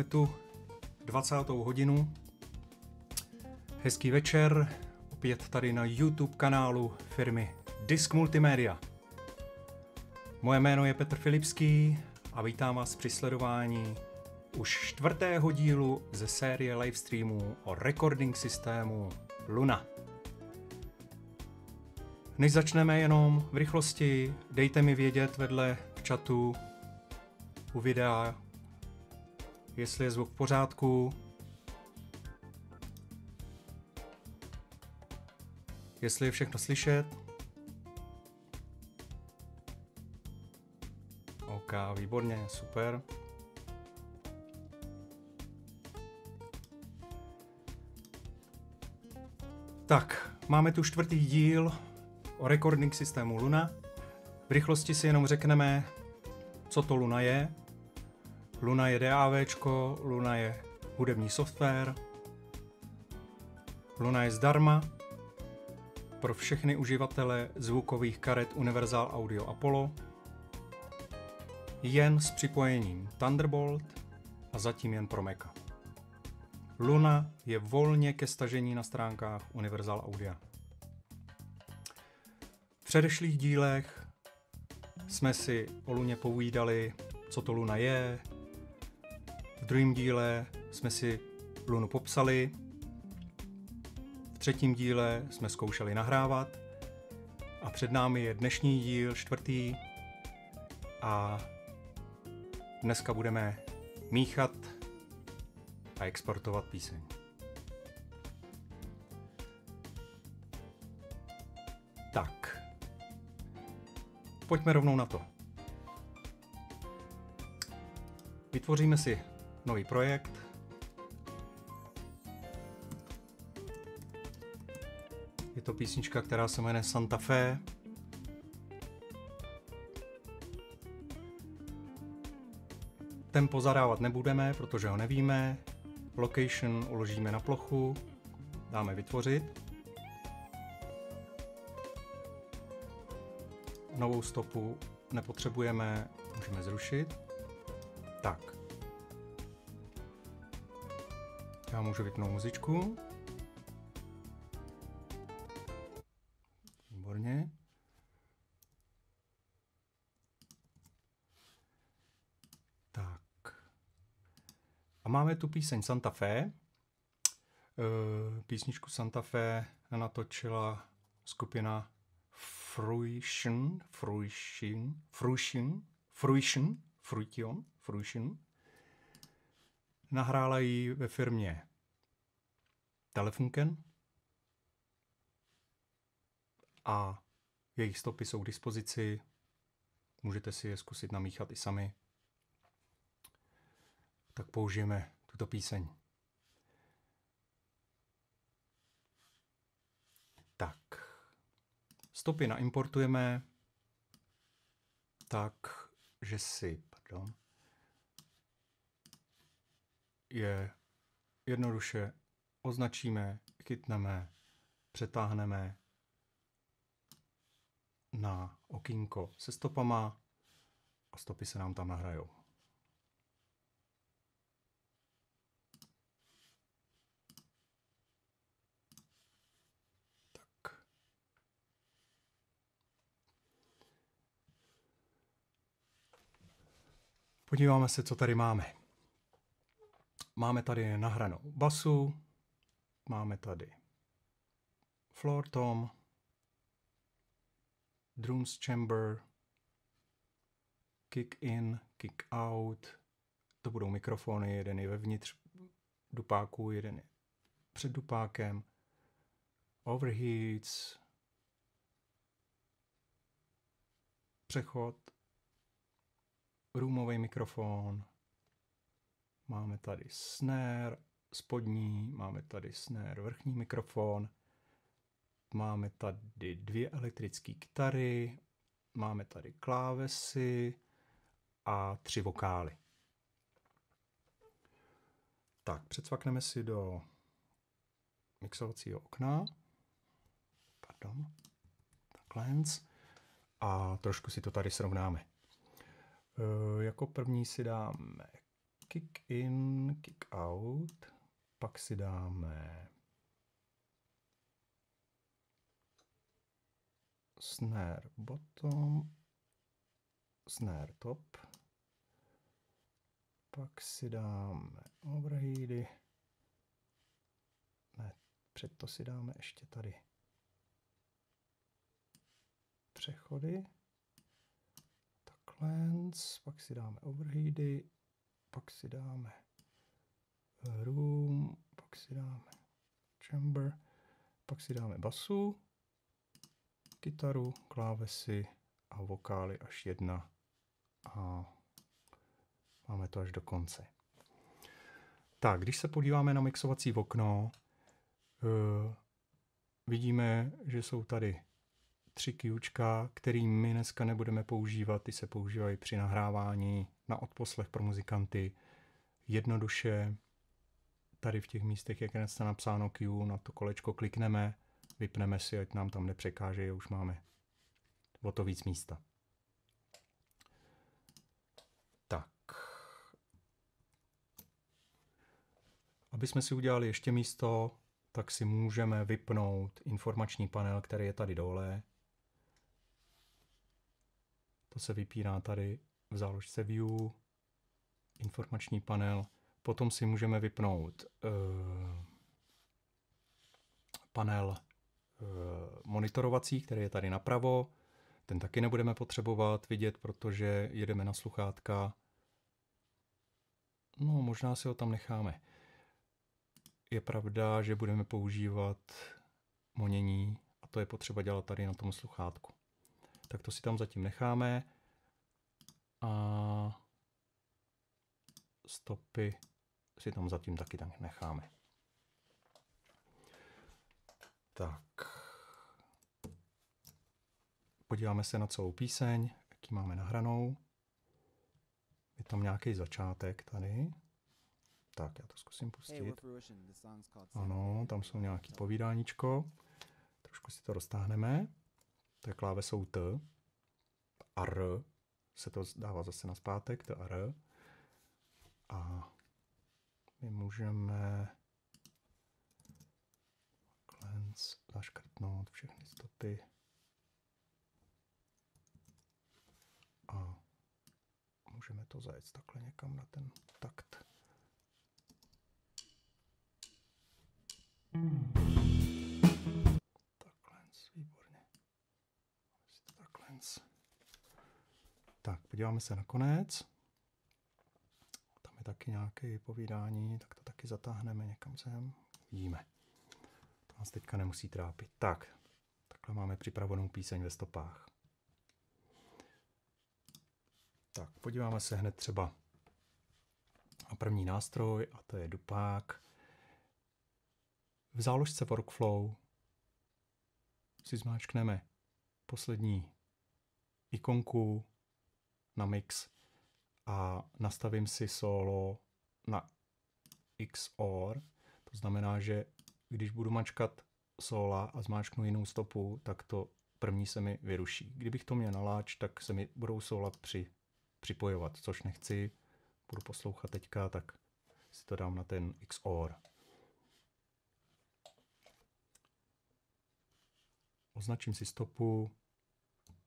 Máme tu 20. hodinu. Hezký večer, opět tady na YouTube kanálu firmy Disk Multimedia. Moje jméno je Petr Filipský a vítám vás při sledování už čtvrtého dílu ze série livestreamů o recording systému Luna. Než začneme jenom v rychlosti, dejte mi vědět vedle v chatu u videa, jestli je zvuk v pořádku, jestli je všechno slyšet. OK, výborně, super. Tak, máme tu čtvrtý díl o recording systému Luna. V rychlosti si jenom řekneme, co to Luna je. Luna je DAV, Luna je hudební software, Luna je zdarma pro všechny uživatele zvukových karet Universal Audio Apollo, jen s připojením Thunderbolt a zatím jen pro Maca. Luna je volně ke stažení na stránkách Universal Audio. V předešlých dílech jsme si o Luně povídali, co to Luna je. V druhém díle jsme si Lunu popsali. V třetím díle jsme zkoušeli nahrávat. A před námi je dnešní díl, čtvrtý. A dneska budeme míchat a exportovat píseň. Tak. Pojďme rovnou na to. Vytvoříme si nový projekt. Je to písnička, která se jmenuje Santa Fe. Tempo zadávat nebudeme, protože ho nevíme. Location uložíme na plochu, dáme vytvořit. Novou stopu nepotřebujeme, můžeme zrušit. Tak. Já můžu vypnout muzičku. Výborně. Tak. A máme tu píseň Santa Fe. E, písničku Santa Fe natočila skupina Fruition, Fruition, Fruition, Fruition, Fruition, Fruition. Nahrála ji ve firmě Telefunken a jejich stopy jsou k dispozici. Můžete si je zkusit namíchat i sami. Tak použijeme tuto píseň. Tak. Stopy naimportujeme tak, že si, pardon, je jednoduše označíme, chytneme, přetáhneme na okýnko se stopama a stopy se nám tam nahrajou. Podíváme se, co tady máme. Máme tady nahranou basu, máme tady. Floor tom, drums chamber, kick in, kick out, to budou mikrofony, jeden je vevnitř dupáku, jeden je před dupákem, overheats, přechod, roomový mikrofon, máme tady snare spodní, máme tady snare vrchní mikrofon, máme tady dvě elektrické kytary, máme tady klávesy a tři vokály. Tak, předsvakneme si do mixovacího okna. Pardon. Takhle. A trošku si to tady srovnáme. Eh, jako první si dáme kick in, kick out, pak si dáme snare bottom, snare top, pak si dáme overheady, ne, před to si dáme ještě tady přechody, takhle, pak si dáme overheady, pak si dáme room, pak si dáme chamber, pak si dáme basu, kytaru, klávesy a vokály až jedna a máme to až do konce. Tak, když se podíváme na mixovací okno, uh, vidíme, že jsou tady tři kýčka, který my dneska nebudeme používat, ty se používají při nahrávání na odposlech pro muzikanty. Jednoduše tady v těch místech, jak je napsáno Q, na to kolečko klikneme, vypneme si, ať nám tam nepřekáže, už máme o to víc místa. Tak. Aby jsme si udělali ještě místo, tak si můžeme vypnout informační panel, který je tady dole. To se vypíná tady v záložce View, informační panel. Potom si můžeme vypnout uh, panel uh, monitorovací, který je tady napravo. Ten taky nebudeme potřebovat vidět, protože jedeme na sluchátka. No, možná si ho tam necháme. Je pravda, že budeme používat monění a to je potřeba dělat tady na tom sluchátku tak to si tam zatím necháme. A stopy si tam zatím taky tak necháme. Tak. Podíváme se na celou píseň, jaký máme nahranou. Je tam nějaký začátek tady. Tak, já to zkusím pustit. Ano, tam jsou nějaký povídáníčko. Trošku si to roztáhneme to je klávesou T a R se to dává zase na zpátek, T a R. A my můžeme cleanse zaškrtnout všechny stopy a můžeme to zajet takhle někam na ten takt. Hmm. Tak, podíváme se na konec. Taky nějaké povídání, tak to taky zatáhneme někam sem. Vidíme. To nás teďka nemusí trápit. Tak, takhle máme připravenou píseň ve stopách. Tak, podíváme se hned třeba na první nástroj, a to je dupák. V záložce Workflow si zmáčkneme poslední ikonku na mix a nastavím si solo na XOR. To znamená, že když budu mačkat sola a zmáčknu jinou stopu, tak to první se mi vyruší. Kdybych to měl naláč, tak se mi budou sola při, připojovat, což nechci. Budu poslouchat teďka, tak si to dám na ten XOR. Označím si stopu,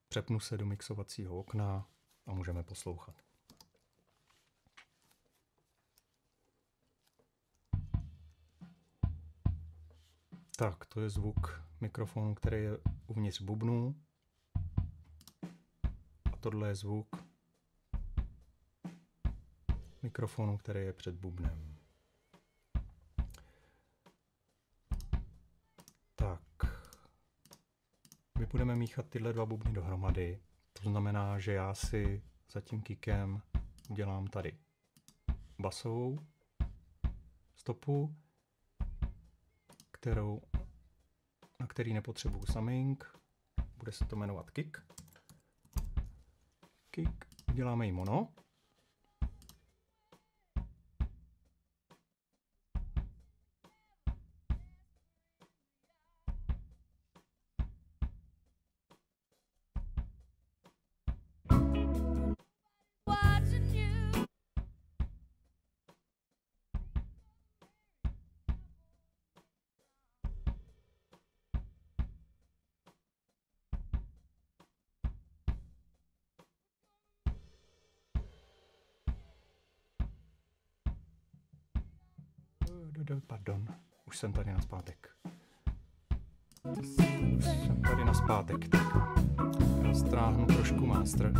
přepnu se do mixovacího okna a můžeme poslouchat. Tak, to je zvuk mikrofonu, který je uvnitř bubnu. A tohle je zvuk mikrofonu, který je před bubnem. Tak, my budeme míchat tyhle dva bubny dohromady to znamená, že já si za tím kikem udělám tady basovou stopu, kterou, který nepotřebuju summing. Bude se to jmenovat kick. Kick. Uděláme jí mono. Jsem tady na zpátek. Už jsem tady na zpátek, tak stráhnu trošku master.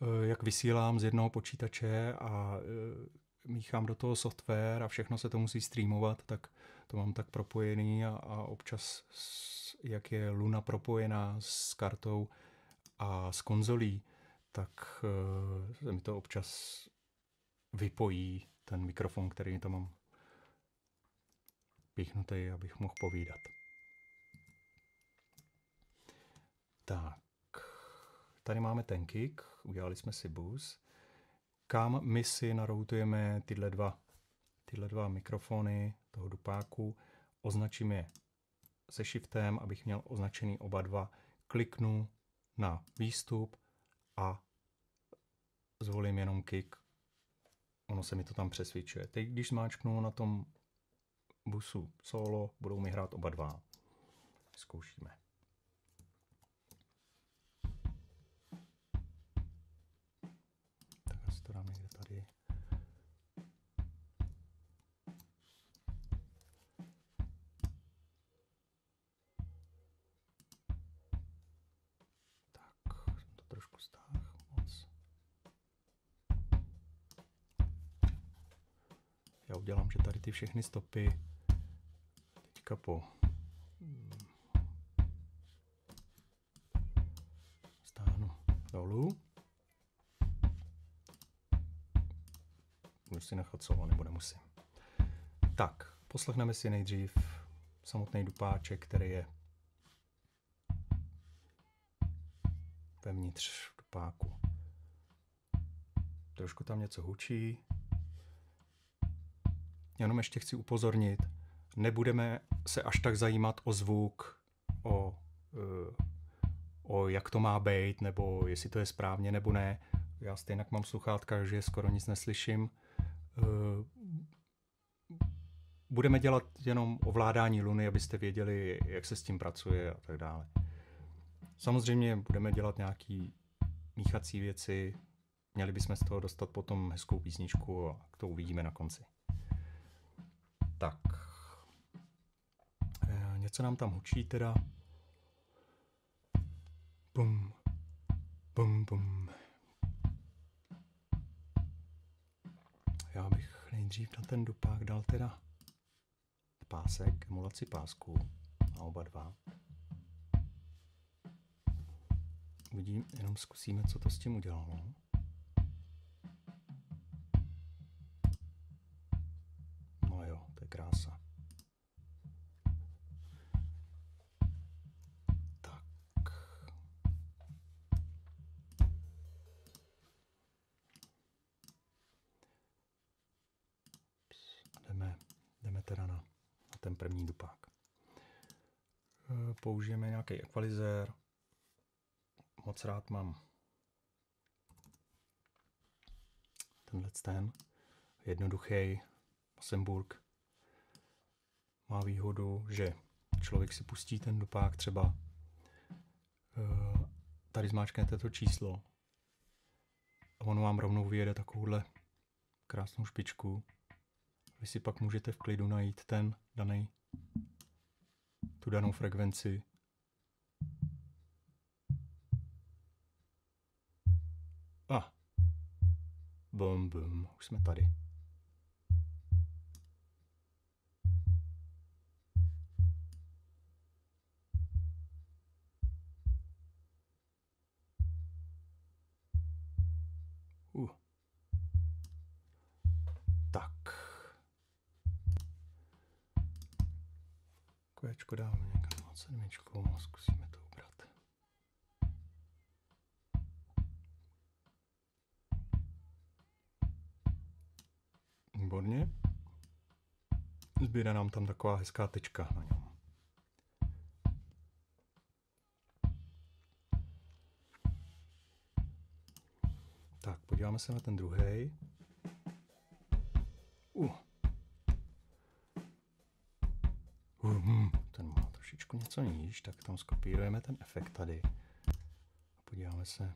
Eh, jak vysílám z jednoho počítače a eh, míchám do toho software a všechno se to musí streamovat, tak to mám tak propojený a, a občas, jak je Luna propojená s kartou a s konzolí, tak uh, se mi to občas vypojí ten mikrofon, který to mám píchnutý, abych mohl povídat. Tak, tady máme ten kick, udělali jsme si bus. Kam my si naroutujeme tyhle dva, tyhle dva mikrofony toho dupáku, označím je se shiftem, abych měl označený oba dva, kliknu na výstup a zvolím jenom kick. Ono se mi to tam přesvědčuje. Teď, když zmáčknu na tom busu solo, budou mi hrát oba dva. Zkoušíme. Všechny stopy teďka po stáhnu dolů. Můžu si nechat solo, nebo nemusím. Tak, poslechneme si nejdřív samotný dupáček, který je vevnitř dupáku. Trošku tam něco hučí, Jenom ještě chci upozornit, nebudeme se až tak zajímat o zvuk, o, eh, o jak to má být, nebo jestli to je správně nebo ne. Já stejně mám sluchátka, že skoro nic neslyším. Eh, budeme dělat jenom ovládání luny, abyste věděli, jak se s tím pracuje a tak dále. Samozřejmě budeme dělat nějaký míchací věci, měli bychom z toho dostat potom hezkou písničku a to uvidíme na konci. Tak. E, něco nám tam hučí teda. Bum. Bum, bum. Já bych nejdřív na ten dupák dal teda pásek, emulaci pásku a oba dva. Uvidím, jenom zkusíme, co to s tím udělalo. Nějaký ekvalizér. Moc rád mám tenhle ten jednoduchý Osenburg má výhodu, že člověk si pustí ten dopák třeba, eh, tady zmáčknete to číslo a on vám rovnou vyjede takovouhle krásnou špičku. Vy si pak můžete v klidu najít ten daný, tu danou frekvenci. Bum, bum, už jsme tady. Tam taková hezká tečka na něm. Podíváme se na ten druhý. Uh. Uh, hm, ten má trošičku něco níž, tak tam skopírujeme ten efekt tady. Podíváme se,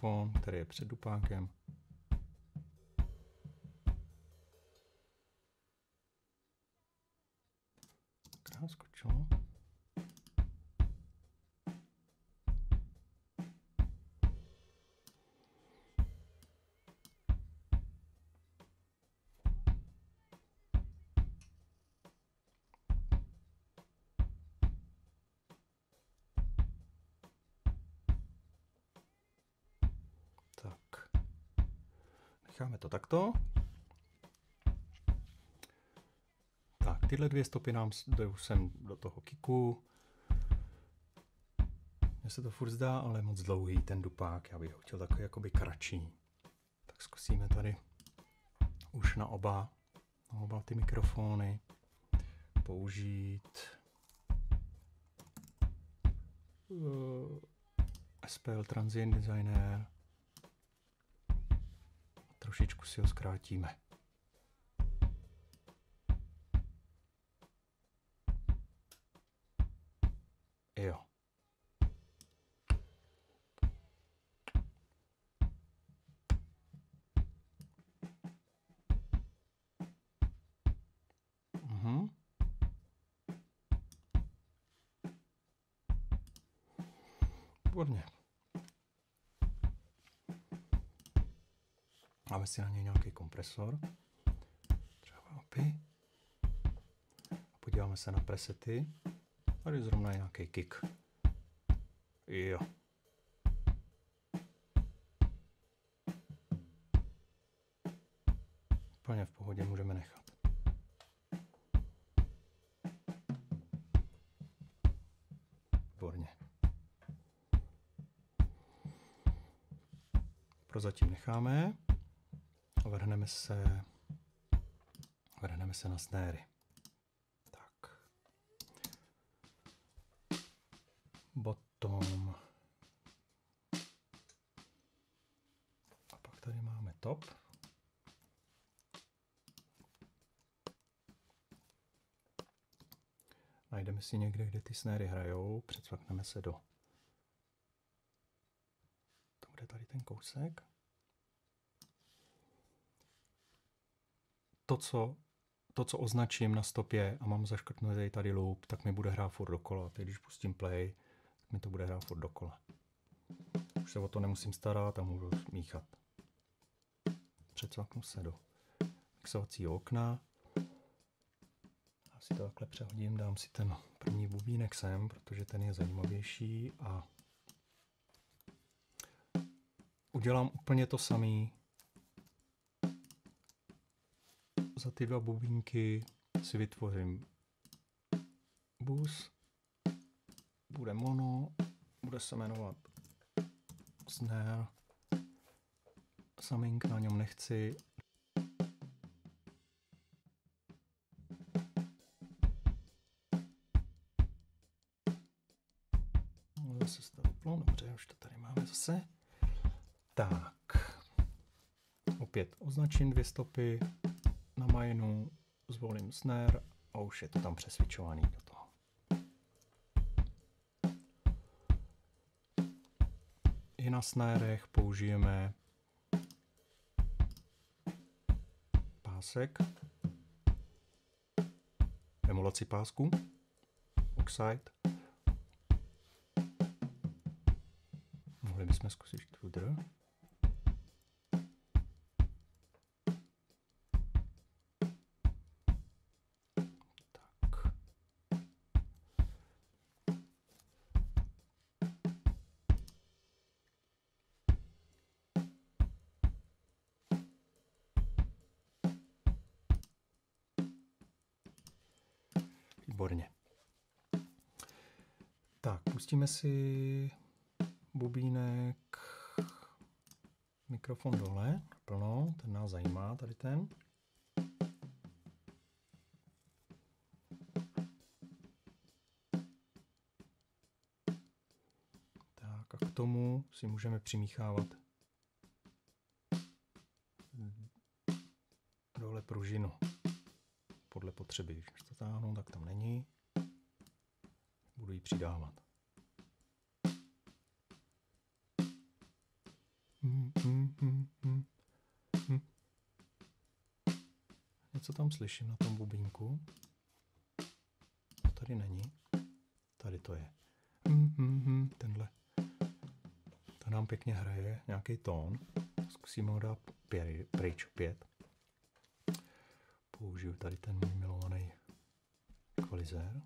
mikrofon, který je před dupákem. Takto. Tak, tyhle dvě stopy nám jdou sem do toho kiku. Mně se to furt zdá, ale moc dlouhý ten dupák. Já bych ho chtěl takový jakoby kratší. Tak zkusíme tady už na oba, na oba ty mikrofony použít uh, SPL Transient Designer. Trošičku si ho zkrátíme. Máme si na něj nějaký kompresor. Třeba API. A podíváme se na presety. Tady zrovna nějaký kick. Jo. Se, vrhneme se na snéry. Tak. Bottom. A pak tady máme top. Najdeme si někde, kde ty snéry hrajou, předsvakneme se do. To bude tady ten kousek. To, co, to, co označím na stopě a mám zaškrtnutý tady loop, tak mi bude hrát furt dokola. Teď, když pustím play, tak mi to bude hrát furt dokola. Už se o to nemusím starat a můžu míchat. Předsvaknu se do mixovacího okna. Já si to takhle přehodím, dám si ten první bubínek sem, protože ten je zajímavější a udělám úplně to samý. Za ty dva bubínky si vytvořím. Bus, bude mono, bude se jmenovat snare, samink na něm nechci, No, se vyplo, dobře, už to tady máme zase. Tak. Opět označím dvě stopy majnu, zvolím snare a už je to tam přesvičovaný do toho. I na snárech použijeme pásek, emulaci pásku, oxide, Mohli bychom zkusit Trudr. Pustíme si bubínek Mikrofon dole, plno, ten nás zajímá, tady ten. Tak a k tomu si můžeme přimíchávat dole pružinu podle potřeby. Když to táhnu, tak tam není. Budu ji přidávat. Slyším na tom bubínku. Tady není. Tady to je. Tenhle. To nám pěkně hraje nějaký tón. Zkusíme ho dát pryč opět. Použiju tady ten milovaný ekvalizér.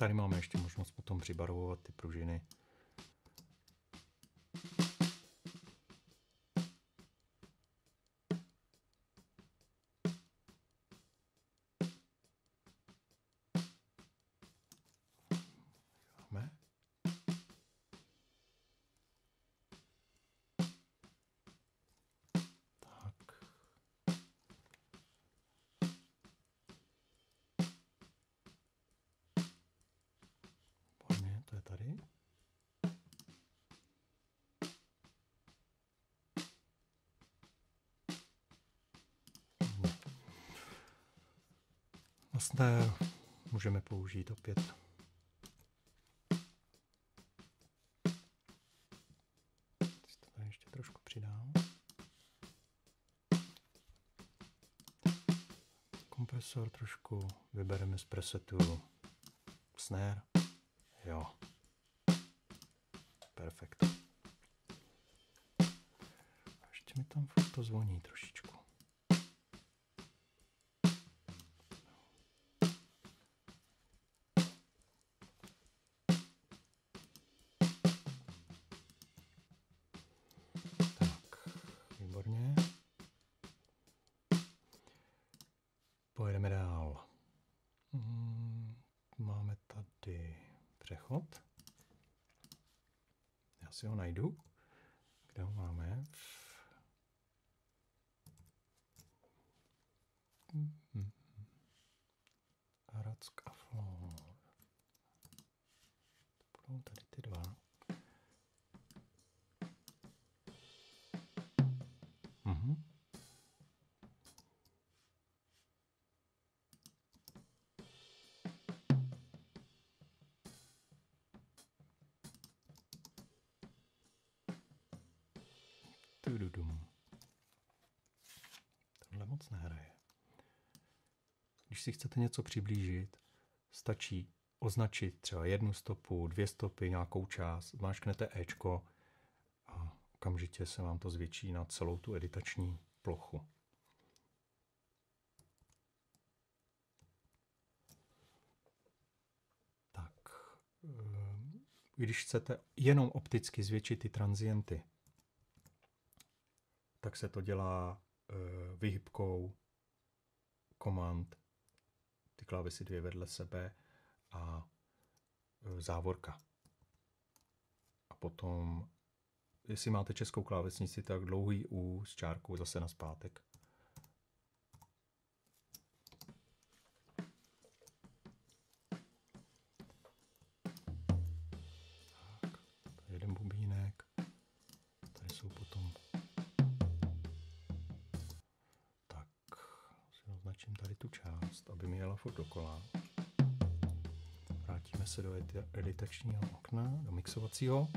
Tady máme ještě možnost potom přibarvovat ty pružiny. Vlastně můžeme použít opět ještě trošku přidám. Kompresor trošku vybereme z presetu snare. Jo. Perfekt. Ještě mi tam to zvoní trošičku. Chcete něco přiblížit, stačí označit třeba jednu stopu, dvě stopy, nějakou část, zmáčknete Ečko a okamžitě se vám to zvětší na celou tu editační plochu. Tak, ehm, když chcete jenom opticky zvětšit ty transienty, tak se to dělá e, vyhybkou komand, klávesy dvě vedle sebe a e, závorka. potom, jestli máte českou klávesnici, tak dlouhý U s čárkou zase na zpátek. Editačního okna, do mixovacího.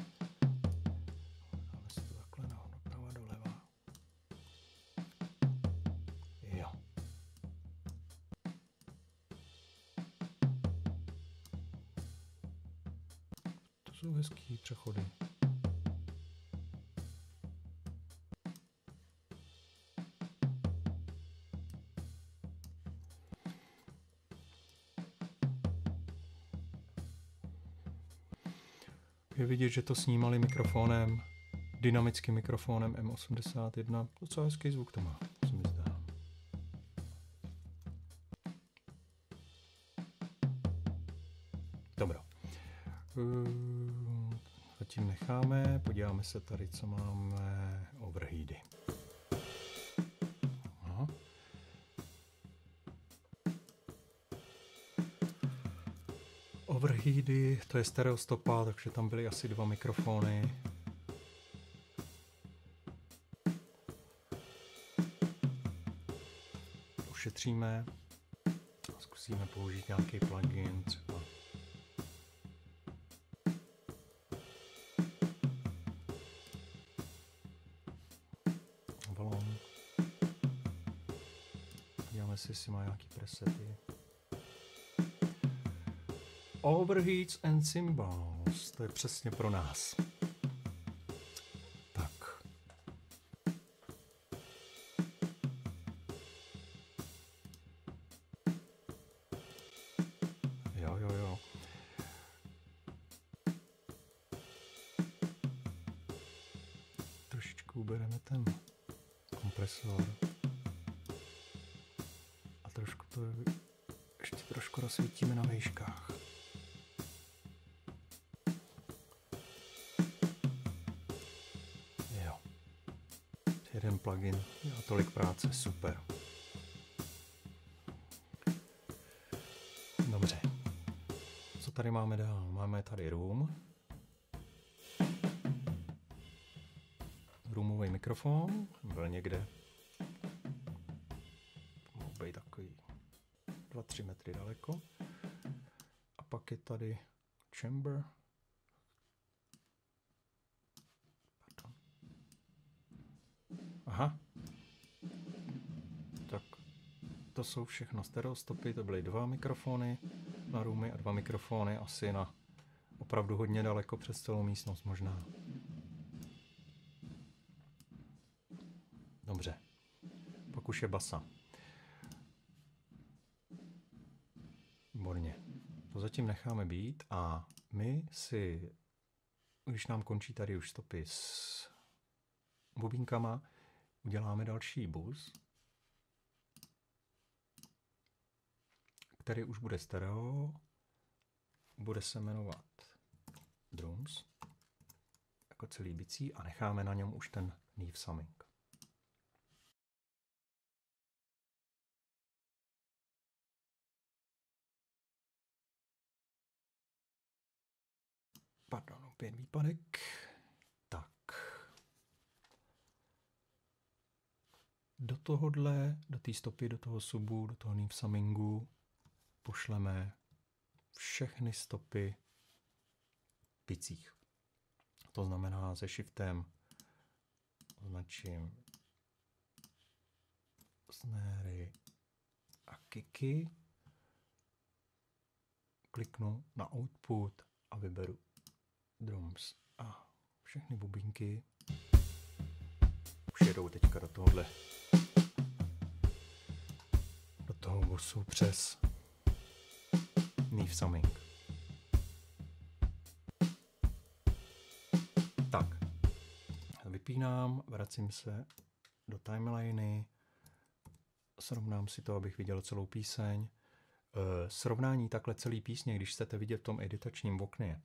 Vidět, že to snímali mikrofonem, dynamickým mikrofonem M81. Docela hezký zvuk to má, se mi zdá. Dobro. Ehm, zatím necháme, podíváme se tady, co máme overheady. Overheady, to je stereostopa, takže tam byly asi dva mikrofony. Ušetříme a zkusíme použít nějaký plugin třeba. Balon. Podíváme si, jestli má nějaký presety. Overheats and Cymbals. To je přesně pro nás. Tady room. Roomový mikrofon, byl někde. Mohl být takový 2-3 metry daleko. A pak je tady chamber, Aha. Tak to jsou všechno stereostopy, to byly dva mikrofony na roomy a dva mikrofony asi na opravdu hodně daleko přes celou místnost možná. Dobře. Pak už je basa. Výborně. To zatím necháme být a my si, když nám končí tady už stopy s bubínkama, uděláme další bus, který už bude stereo, bude se jmenovat drums, jako celý bicí a necháme na něm už ten Neve Summing. Pardon, opět výpadek. do tohohle, do té stopy, do toho subu, do toho Neve Summingu pošleme všechny stopy picích. To znamená se shiftem. Označím snary a kicky, kliknu na output a vyberu drums a všechny bubinky už jedou teďka do tohohle. Toho bosu přes Neve Summing. Vypínám, vracím se do timeliny, srovnám si to, abych viděl celou píseň. E, srovnání takhle celý písně, když chcete vidět v tom editačním okně,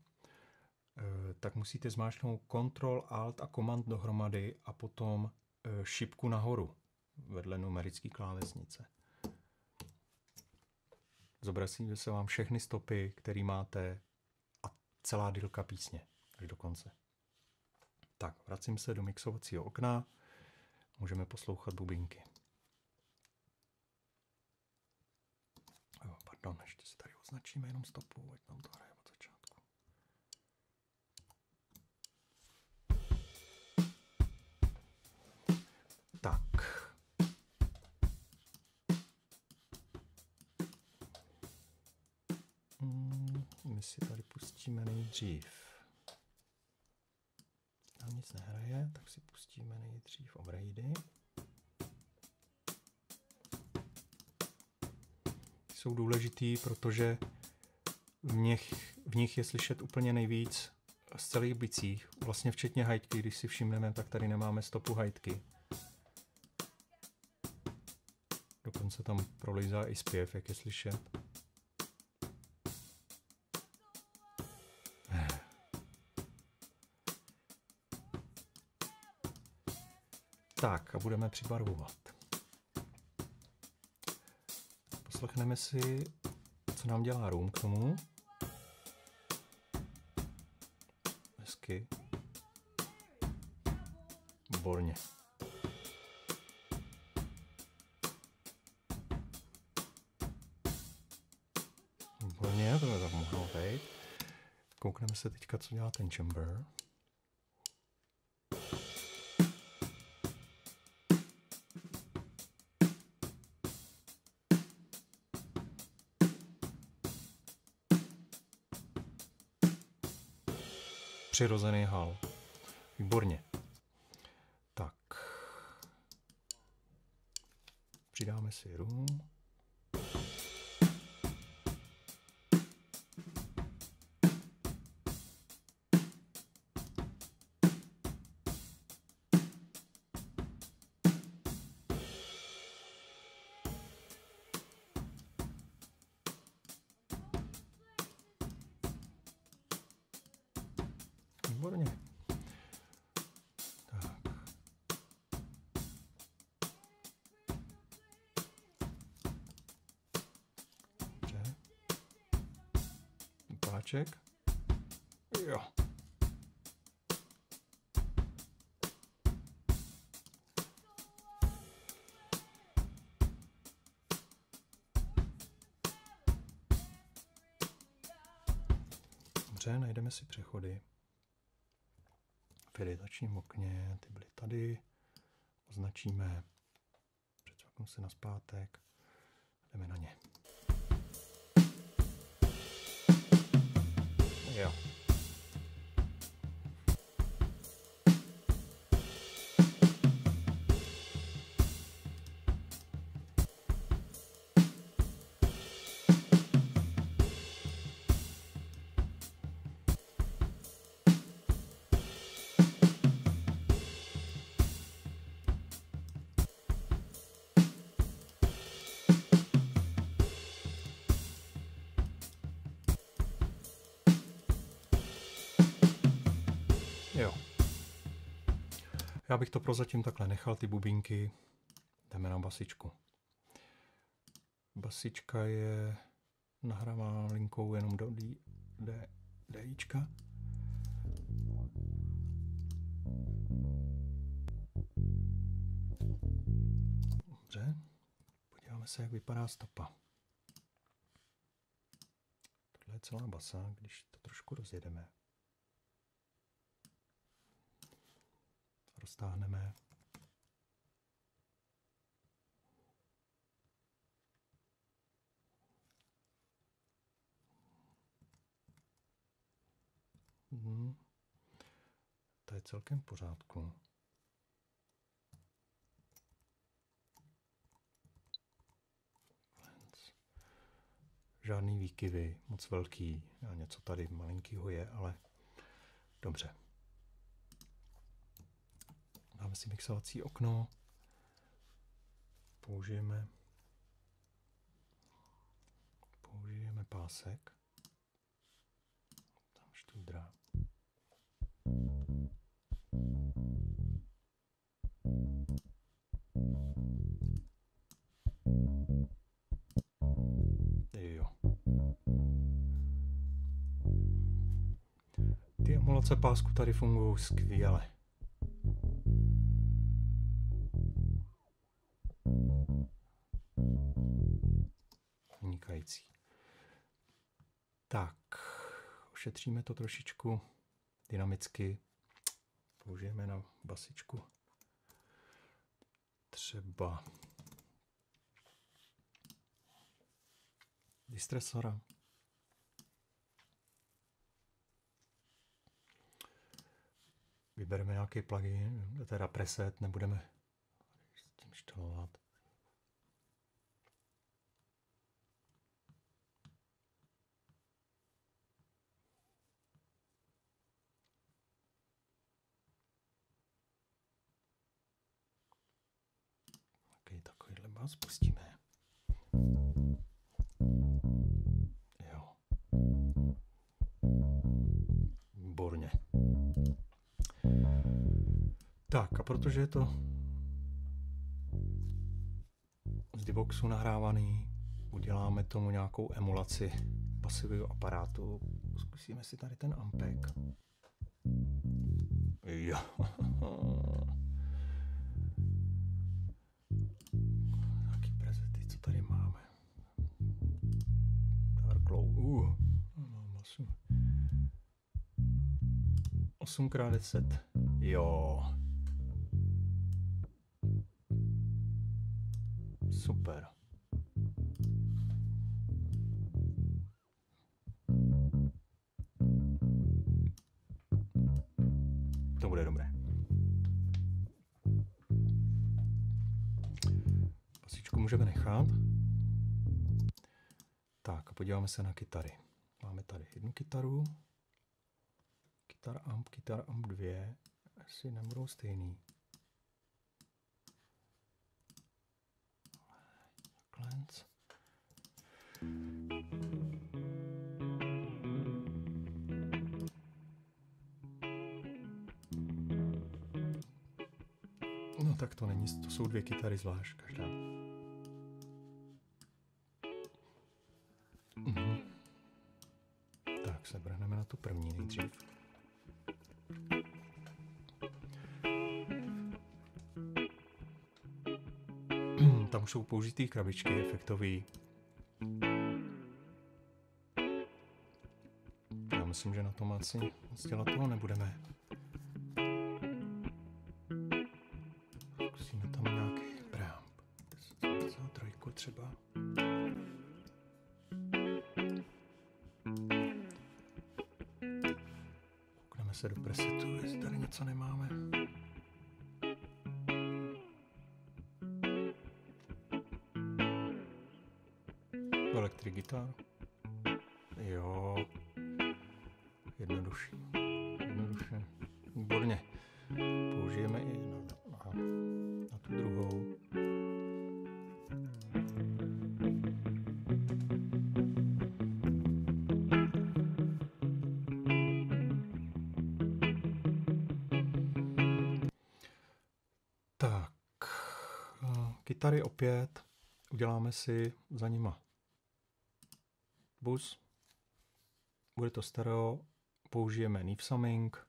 eh, tak musíte zmáčknout Ctrl, Alt a Command dohromady a potom eh, šipku nahoru vedle numerické klávesnice. Zobrazí se vám všechny stopy, které máte a celá dílka písně až do konce. Tak, vracím se do mixovacího okna. Můžeme poslouchat bubinky. Jo, pardon, ještě si tady označíme jenom stopu, ať nám to hraje od začátku. Tak. Mm, my si tady pustíme nejdřív. Nic nehraje, tak si pustíme nejdřív obrejdy. Jsou důležitý, protože v nich, v nich je slyšet úplně nejvíc z celých bicích, vlastně včetně hajtky, když si všimneme, tak tady nemáme stopu hajtky. Dokonce tam prolejzá i zpěv, jak je slyšet. Tak a budeme přibarvovat. Poslechneme si, co nám dělá Room k tomu. Hezky. Výborně. Výborně, to by tak mohlo být. Koukneme se teďka, co dělá ten chamber. Přirozený hal. Výborně. Přechody v editačním okně, ty byly tady, označíme, přecvaknu se na zpátek, jdeme na ně. Já bych to prozatím takhle nechal, ty bubínky. Jdeme na basičku. Basička je nahrávána linkou jenom do D, D, DIčka. Dobře. Podíváme se, jak vypadá stopa. Tohle je celá basa, když to trošku rozjedeme. Roztáhneme. Hmm. To je celkem v pořádku. Žádný výkyvy, moc velký. A něco tady malinkýho je, ale dobře. Dáme si mixovací okno. Použijeme použijeme pásek. Tam štůdra. Jo. Ty emulace pásku tady fungují skvěle. Vynikající. Tak, ošetříme to trošičku dynamicky. Použijeme na basičku třeba distresora. Vybereme nějaký plugin, teda preset, nebudeme s tím štelovat. Bás spustíme. Jo. Výborně. Tak a protože je to z Divoxu nahrávaný, uděláme tomu nějakou emulaci pasivního aparátu. Zkusíme si tady ten ampek. Jo. Dark Glow. Uh, mám masu. 8x10. Jo. Super. Podíváme se na kytary. Máme tady jednu kytaru, kytar amp, kytar amp 2, asi nebudou stejný. Takhle. No tak to není, to jsou dvě kytary zvlášť, každá. První nejdřív. Tam jsou použitý krabičky efektový. Já myslím, že na tom asi moc dělat toho nebudeme. Zkusíme tam nějaký. Za trojku třeba. Se do presetu, jestli tady něco nemáme. Electric guitar. Kytary opět, uděláme si za nima bus. Bude to stereo, použijeme Neve Summing,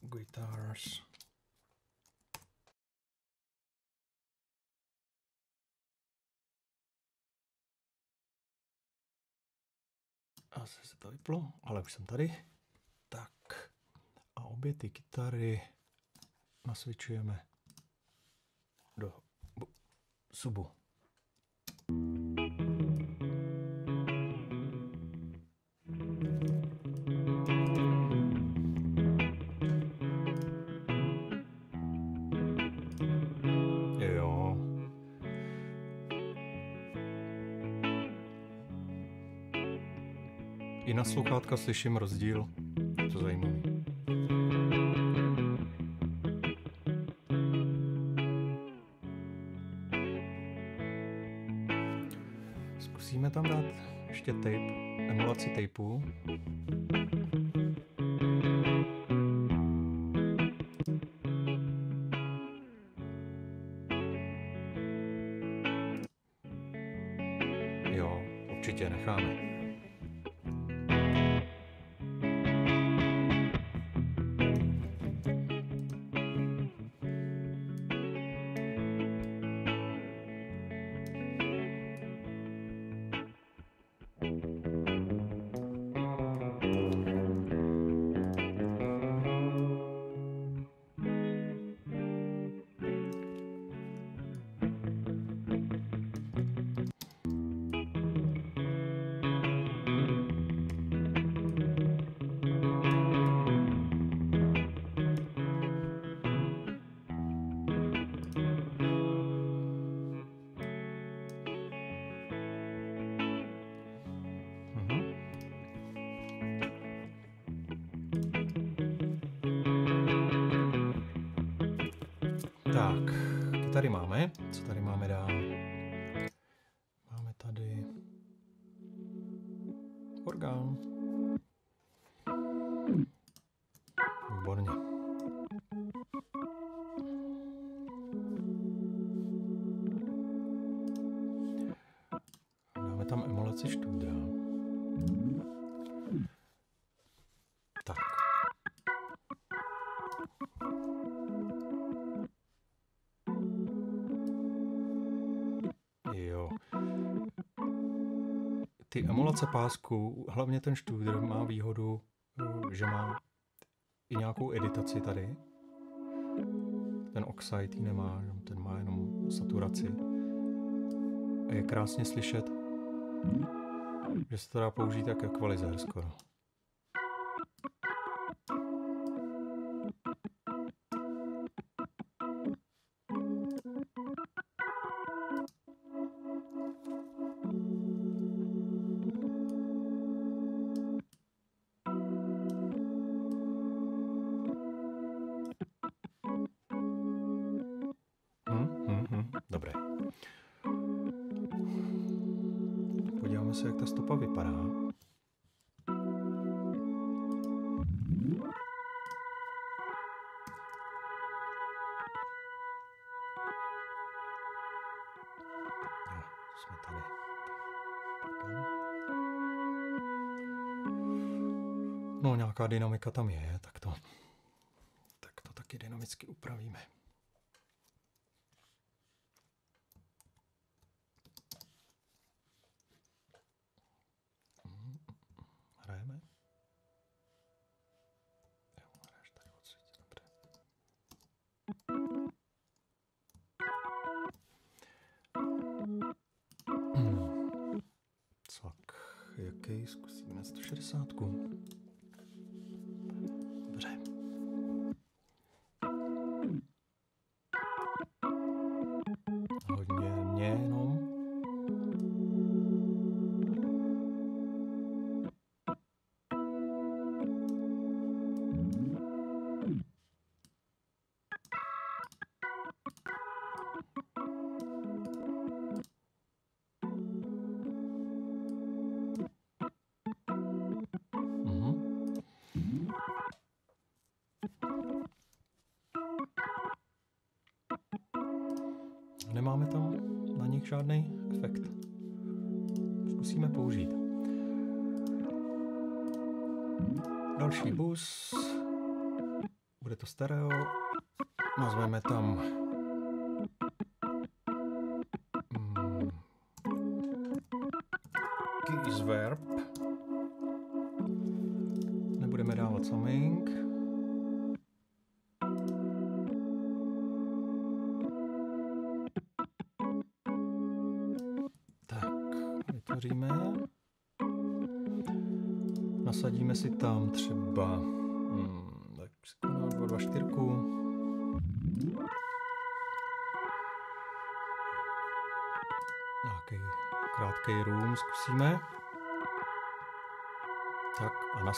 Guitars, Asi se to vyplo, ale už jsem tady. Tak. A obě ty kytary nasvičujeme do subu. Jo. I na sluchátka slyším rozdíl. To zajímavý. Tam dát ještě tape, emulaci tapeu. Emulace pásku, hlavně ten štúdr má výhodu, eh, že má i nějakou editaci tady. Ten Oxide ji nemá, ten má jenom saturaci. A je krásně slyšet, že se to dá použít jako ekvalizér skoro. Dynamika tam je, tak to, tak to taky dynamicky upravíme.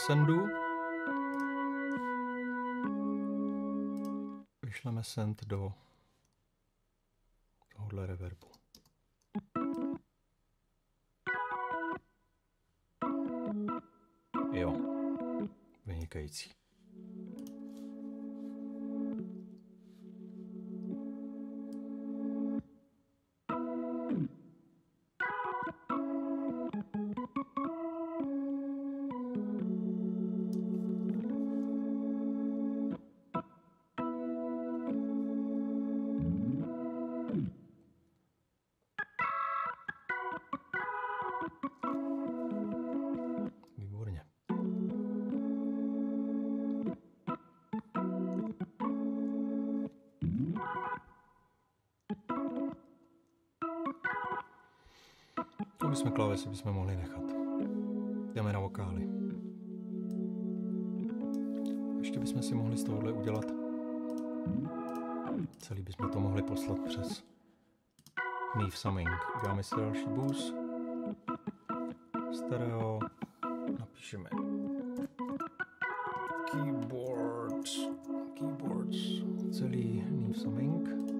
Sendu. Vyšleme send do tohohle reverbu. Klávesy bychom mohli nechat. Jdeme na vokály. Ještě bychom si mohli z tohohle udělat. Celý bychom to mohli poslat přes Neve Summing. Uděláme si další bus. Stereo. Napíšeme keyboards. Keyboards. Celý Neve Summing.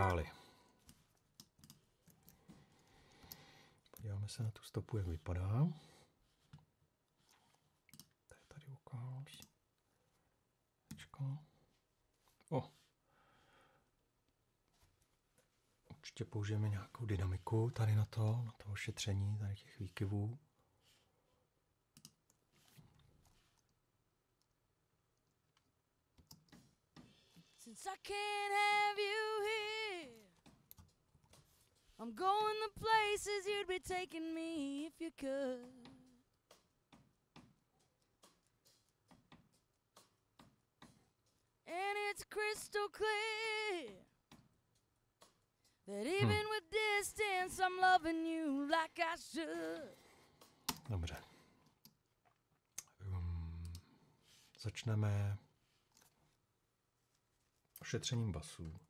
Vokály. Podíváme se na tu stopu, jak vypadá. To je tady vokál. Tečko. O. Určitě použijeme nějakou dynamiku tady na to, na to ošetření tady těch výkyvů. Since I can't I'm going the places you'd be taking me if you could. And it's crystal clear that even with distance, I'm loving you like I should. Dobře. Um, začneme ošetřením basů.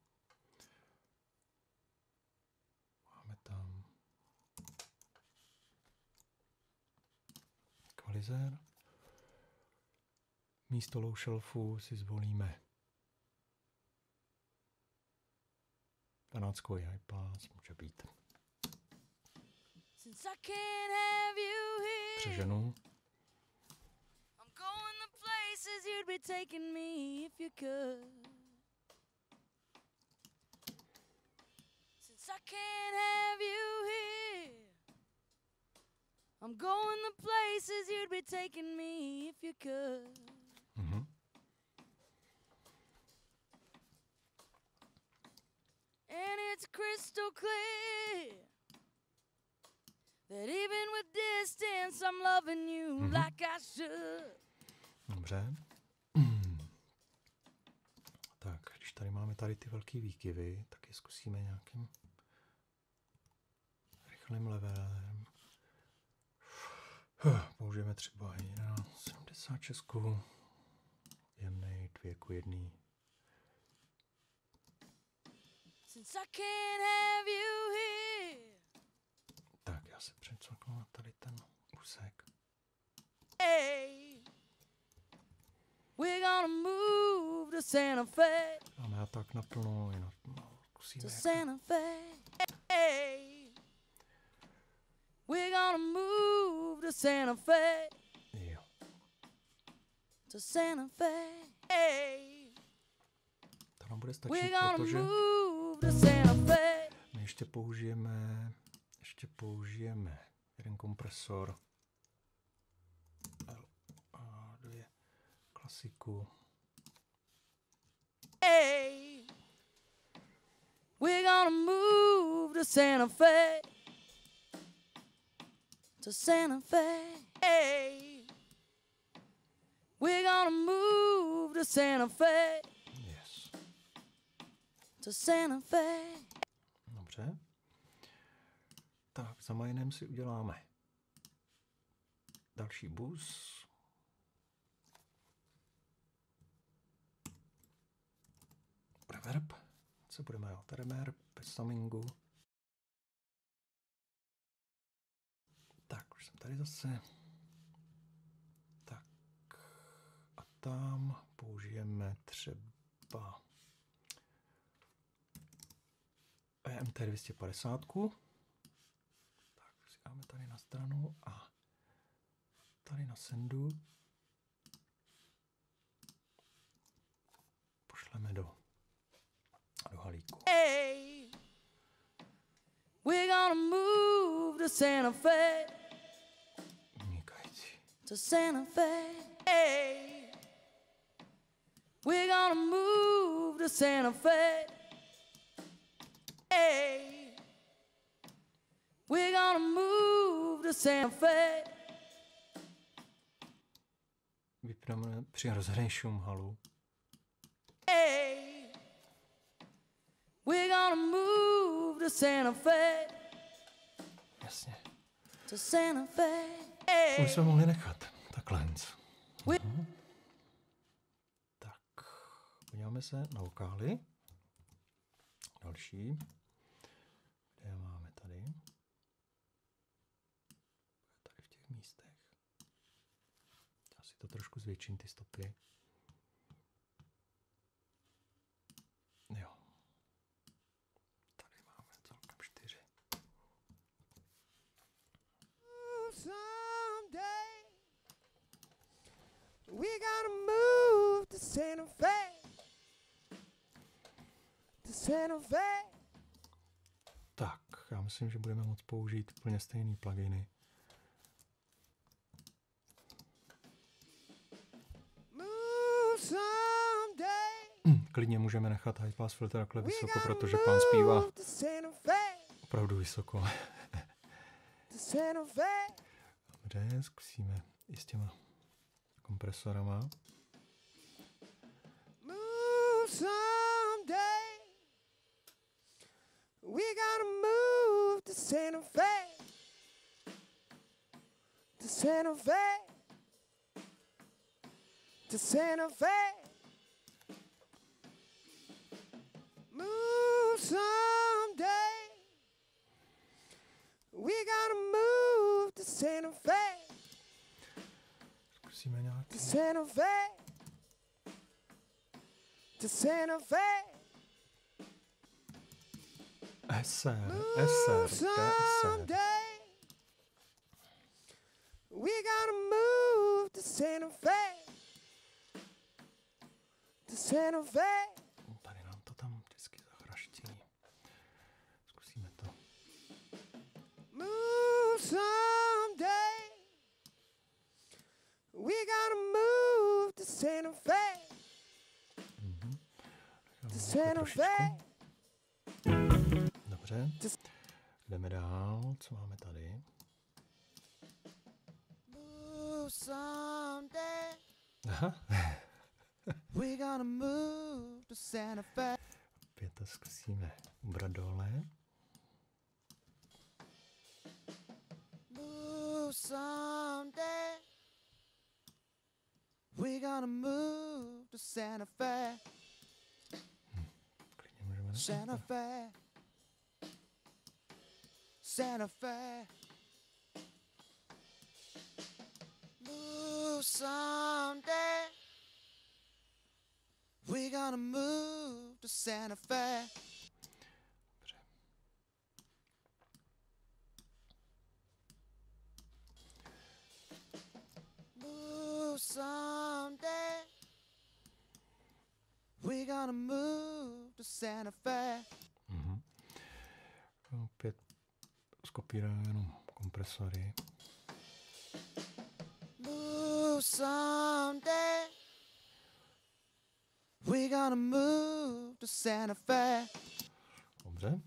Ekvalizér. Místo low shelfu si zvolíme 12 iPad, může být. Přeženu. Places you'd be taking me if you could. Since I can't have you here, I'm going the places you'd be taking me if you could. Mhm. And it's crystal clear that even with distance, I'm loving you Mhm. like I should. Dobře. Tak, když tady máme tady ty velké výkyvy, tak je zkusíme nějakým rychlým levelem. Použijeme třeba i na 76. Jemnej, dvě ku jedný. Tak, já se přecvaknu na tady ten úsek. hey, we're gonna move to Santa Fe, Dáme já tak naplno, jenom no, zkusíme. to jak to- Santa Fe, hey, we're gonna move to Santa Fe, Jo. to Santa Fe, To nám bude stačit, we're gonna protože move to Santa Fe. my ještě použijeme, ještě použijeme jeden kompresor L a dvě klasiku. Hey, we're gonna move to Santa Fe. To Santa Fe. Hey, we're gonna move to Santa Fe. Yes. To Santa Fe. Dobře. Tak, za majenem si uděláme další bus. Reverb. Co budeme dělat? Reverb bez summingu. Tady zase. Tak. A tam použijeme třeba EMT 250. Tak si dáme tady na stranu a tady na sendu pošleme do, do halíku. Hey, we're gonna move to Santa Fe. To Santa Fe. Hey. We're gonna move to Santa Fe. Hey. We're gonna move to Santa Fe. Vypneme přirozený šum halu. Hey. We're gonna move to Santa Fe. Jasně. To Santa Fe. Už jsme mohli nechat. Takhle. Wi- Mhm. Tak, podíváme se na vokály. Další. Kde je máme tady? Tady v těch místech. Já si to trošku zvětším, ty stopy. We gotta move to Santa Fe. To Santa Fe. Tak, já myslím, že budeme moct použít úplně stejný pluginy. Move someday. Hm, Klidně můžeme nechat high pass filter takhle vysoko, protože pán zpívá opravdu vysoko. Dobře, zkusíme i s těma Move someday. We gotta move to Santa Fe. Santa Fe. To Santa Fe. Move someday. We gotta move to Santa Fe. To Santa Fe. To Santa Fe. SR, SR, GSR. Someday we gotta move to Santa Fe. To Santa Fe. Tady nám to tam vždycky zachraští. Zkusíme to. Move someday. We gotta move to Santa Fe. To Santa trošičku. Fe. Dobře. Jdeme dál. Co máme tady? Move someday. Aha, We gotta move to Santa Fe. opět to zkusíme ubrat dole. Move someday. We gonna move to Santa Fe. Santa Fe. Santa Fe. Move someday. We gonna move to Santa Fe. Someday. We gonna move to Santa Fe. Mhm. Opět skopírujeme jenom kompresory. Move someday. We gonna move to Santa Fe. Dobře.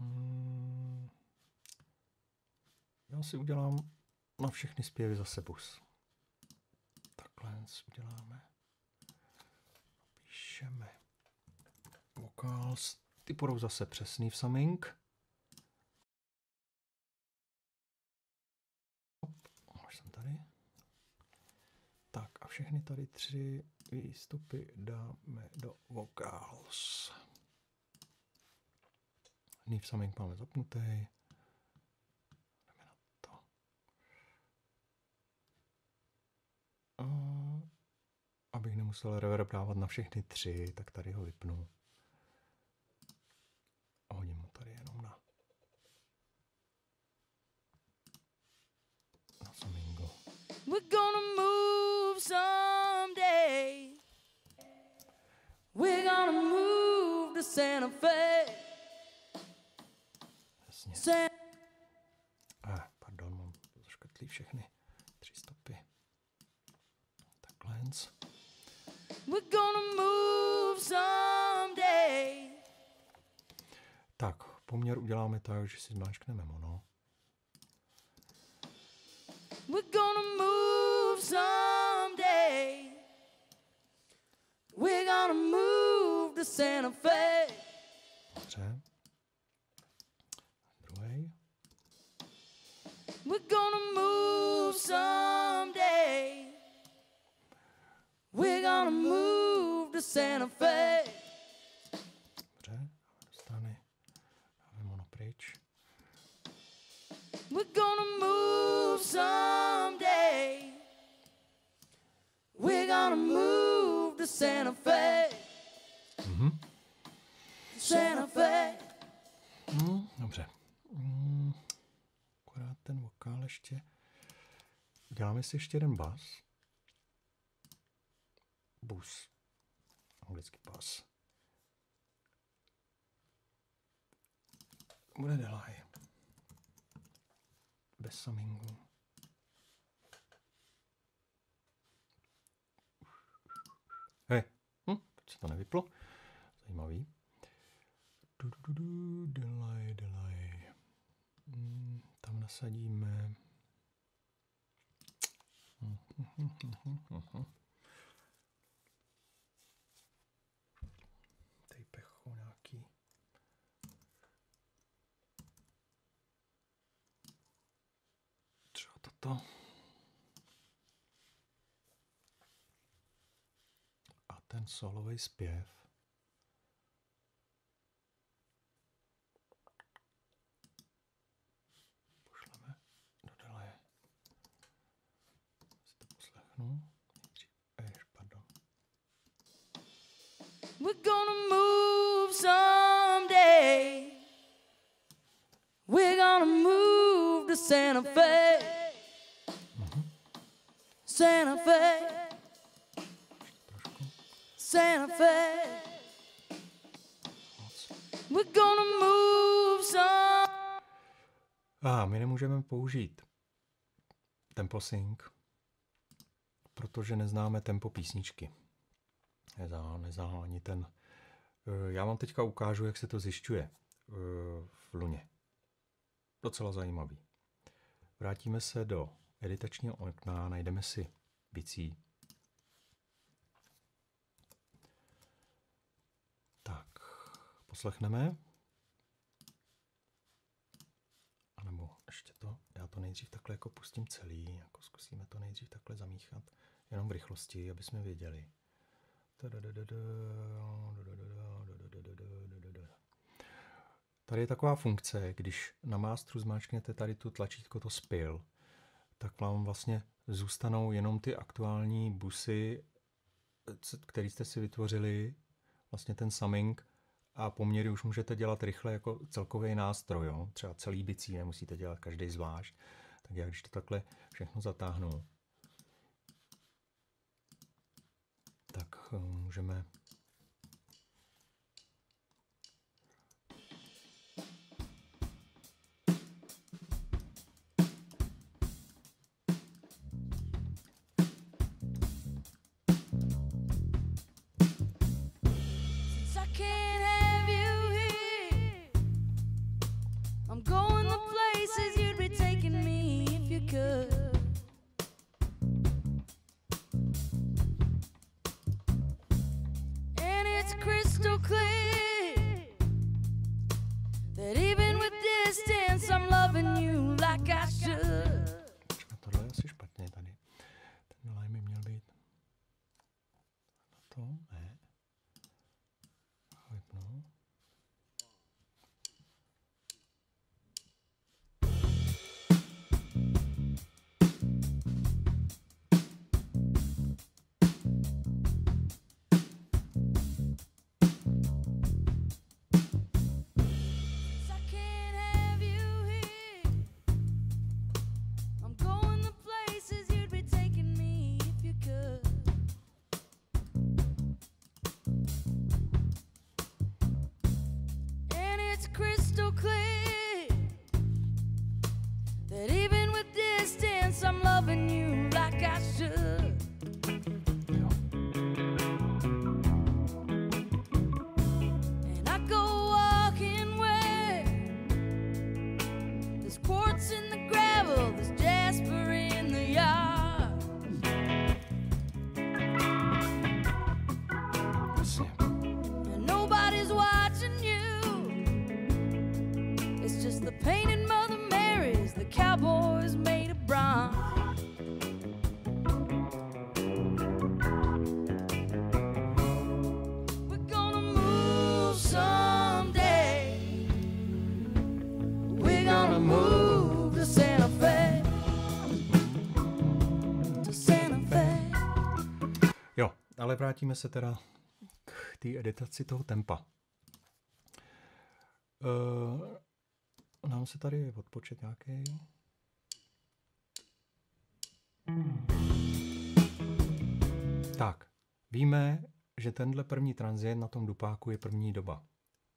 Mm. Já si udělám na všechny zpěvy zase bus. Takhle uděláme. Píšeme. Vocals. Ty budou zase přesný v summing. Už jsem tady. Tak a všechny tady tři výstupy dáme do vocals. Neve summing máme zapnutý. Jdeme na to. A abych nemusel reverb dávat na všechny tři, tak tady ho vypnu. A hodím mu tady jenom na na summingu. We're gonna move someday. We're gonna move to Santa Fe. Jasně. San- Eh, pardon, mám vysvětlí všechny tři stopy. Takhle. We're gonna move someday. Tak, poměr uděláme tak, že si zmáčkneme mono. We're gonna move someday. We're gonna move to Santa Fe. Dobře. Druhý. We're gonna move someday. We're gonna move to Santa Fe. Dobře. Dostane. Dáme mono pryč. We're gonna move someday. We're gonna move to Santa Fe. Mhm. Santa Fe. Mm, dobře. Mm, akorát ten vokál ještě. Děláme si ještě jeden bas. Bus. Anglicky bas. Bude delay. Bez samingu. Hej. Hm, se to nevyplo? Zajímavý. Du, du, du, du, delay, delay. Mm, tam nasadíme. Mhm, mhm, mhm, mhm. Tady pecho nějaký. Třeba toto. A ten solový zpěv. Santa Fe. Santa Fe. We're gonna move some. A my nemůžeme použít tempo sync, protože neznáme tempo písničky. Nezná, nezná ani ten. Eh, Já vám teďka ukážu, jak se to zjišťuje eh, v Luně. Docela zajímavý. Vrátíme se do editačního okna, najdeme si bicí. Tak, poslechneme. A nebo ještě to, já to nejdřív takhle jako pustím celý, jako zkusíme to nejdřív takhle zamíchat, jenom v rychlosti, aby jsme věděli. Tady je taková funkce, když na mástru zmáčknete tady tu tlačítko to spil, tak vám vlastně zůstanou jenom ty aktuální busy, který jste si vytvořili, vlastně ten summing a poměry už můžete dělat rychle jako celkový nástroj, jo? třeba celý bicí, nemusíte dělat každý zvlášť. Tak já když to takhle všechno zatáhnu, tak eh, můžeme ale vrátíme se teda k té editaci toho tempa. Uh, nám se tady odpočet nějaký. Tak, víme, že tenhle první transient na tom dupáku je první doba.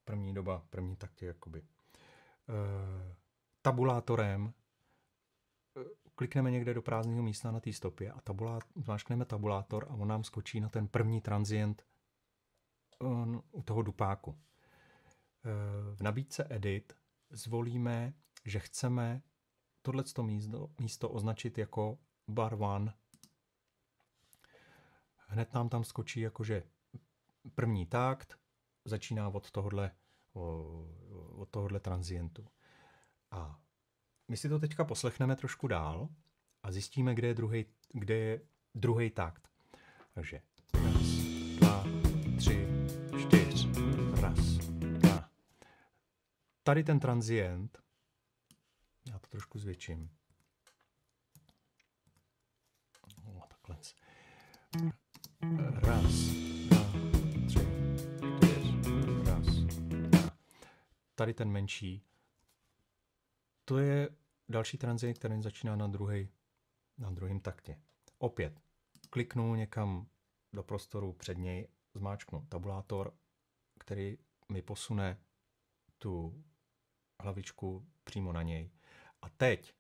První doba, první taktě jakoby. Uh, tabulátorem eh, klikneme někde do prázdného místa na té stopě a tabulá, zmáčkneme tabulátor a on nám skočí na ten první transient on, u toho dupáku. Eh, V nabídce Edit zvolíme, že chceme tohleto místo, místo označit jako bar one. Hned nám tam skočí jakože první takt, začíná od tohohle, od tohohle transientu. A my si to teďka poslechneme trošku dál a zjistíme, kde je druhý, kde je druhý takt. Takže raz, dva, tři, čtyř, raz, dva. Tady ten transient, já to trošku zvětším. O, takhle. Raz, dva, tři, čtyř, raz, dva. Tady ten menší to je další transient, který začíná na, druhý, na druhém taktě. Opět kliknu někam do prostoru před něj, zmáčknu tabulátor, který mi posune tu hlavičku přímo na něj. A teď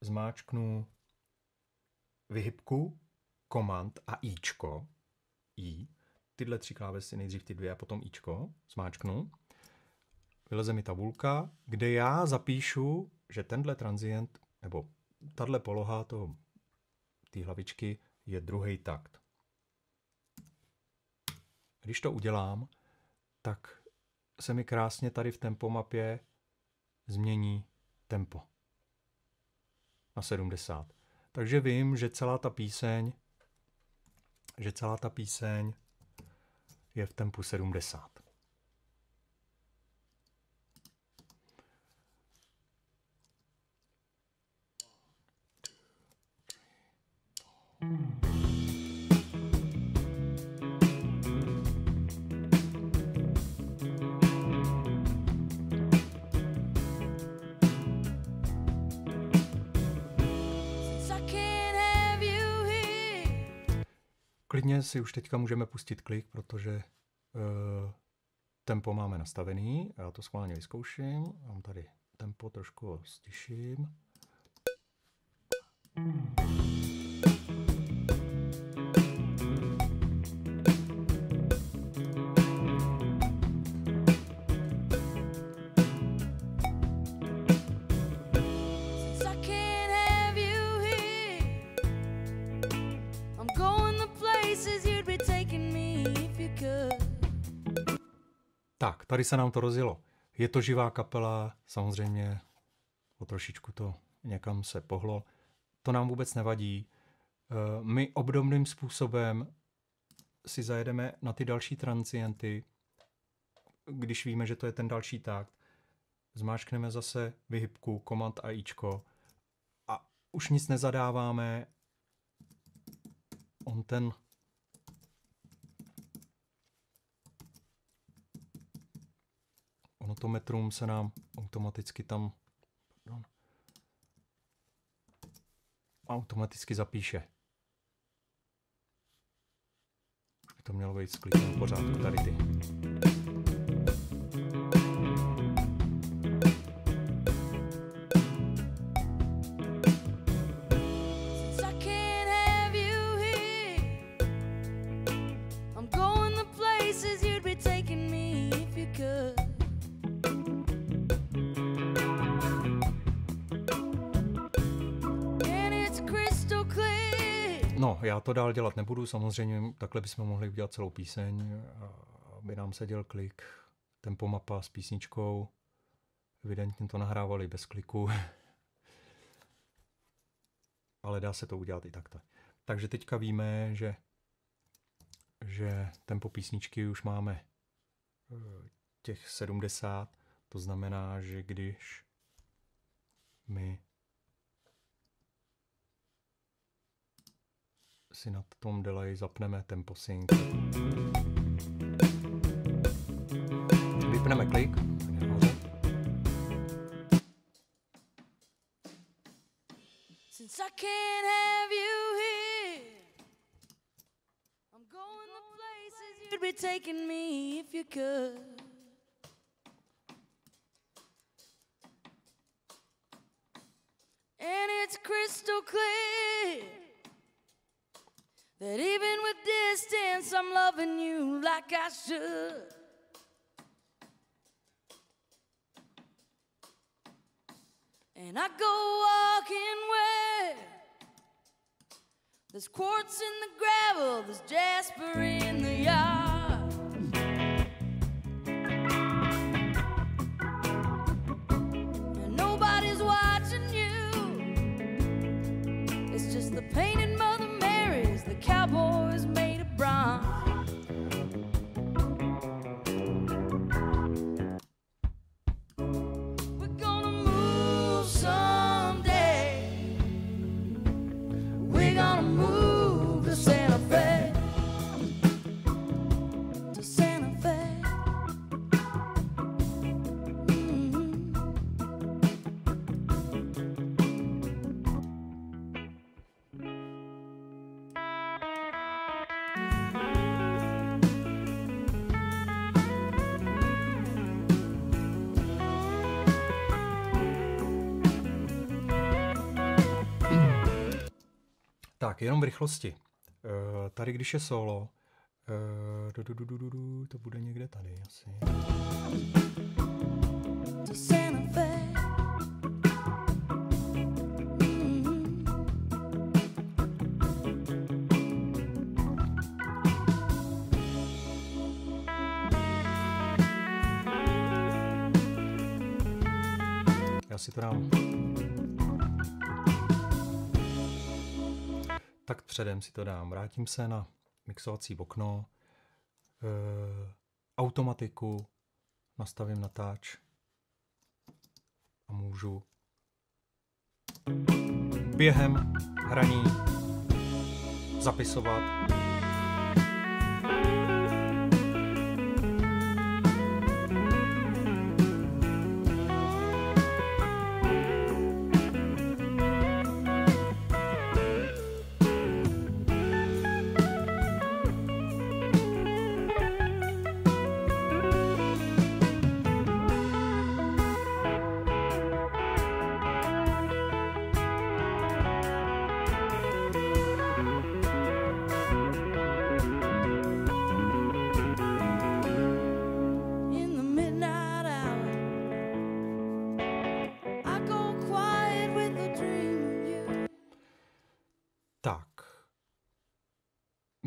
zmáčknu vyhybku, komand a ičko, i, tyhle tři klávesy, nejdřív ty dvě a potom ičko, zmáčknu vyleze mi tabulka, kde já zapíšu, že tenhle transient, nebo tahle poloha toho, té hlavičky je druhý takt. Když to udělám, tak se mi krásně tady v tempomapě změní tempo na 70. Takže vím, že celá ta píseň, že celá ta píseň je v tempu 70. Klidně si už teďka můžeme pustit klik, protože uh, tempo máme nastavený. Já to schválně vyzkouším. Mám tady tempo, trošku stiším. Since tady se nám to rozjelo. Je to živá kapela, samozřejmě o trošičku to někam se pohlo. To nám vůbec nevadí. Eh, My obdobným způsobem si zajedeme na ty další transienty, když víme, že to je ten další takt. Zmáčkneme zase vyhybku, komand a ičko a už nic nezadáváme. On ten ono to metrum se nám automaticky tam pardon, automaticky zapíše. To mělo být sklidně v pořádku tady ty. To dál dělat nebudu, samozřejmě takhle bychom mohli udělat celou píseň, aby nám seděl klik, tempo mapa s písničkou. Evidentně to nahrávali bez kliku. Ale dá se to udělat i takto. Takže teďka víme, že, že tempo písničky už máme eh, těch 70. To znamená, že když my si na tom delay zapneme tempo sync. Vypneme klik. Since I can't have you here, you'd be taking me if you could. And it's crystal clear that even with distance, I'm loving you like I should. And I go walking where there's quartz in the gravel, there's jasper in the yard. Tak, jenom v rychlosti. Eh, Tady, když je solo, eh, du, du, du, du, du, du, to bude někde tady asi. Mhm. Já si to dám. Tak předem si to dám. Vrátím se na mixovací okno, e, automatiku, nastavím natáč a můžu během hraní zapisovat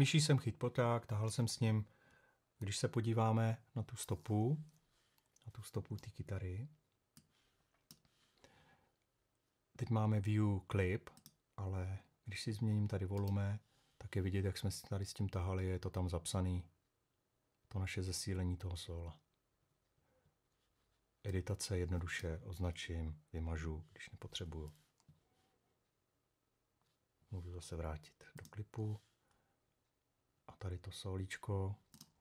Myší jsem chyt poták, tahal jsem s ním. Když se podíváme na tu stopu, na tu stopu té kytary, teď máme view clip, ale když si změním tady volume, tak je vidět, jak jsme si tady s tím tahali, je to tam zapsaný, to naše zesílení toho sola. Editace jednoduše označím, vymažu, když nepotřebuju. Můžu zase vrátit do klipu. A tady to solíčko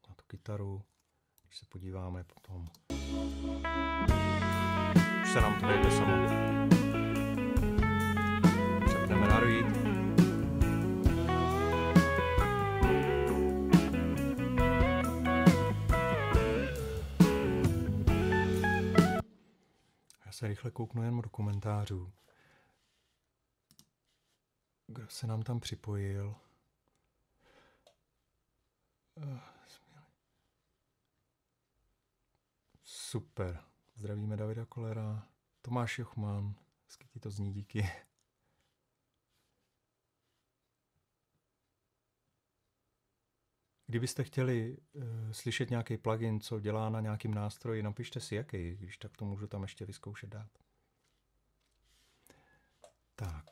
na tu kytaru. Když se podíváme potom. Už se nám to nejde samo. Přepneme na. Já se rychle kouknu jen do komentářů. Kdo se nám tam připojil? Super. Zdravíme Davida Kolera. Tomáš Jochman. Hezky ti to zní, díky. kdybyste chtěli uh, slyšet nějaký plugin, co dělá na nějakým nástroji, napište si jaký, když tak to můžu tam ještě vyzkoušet dát. Tak.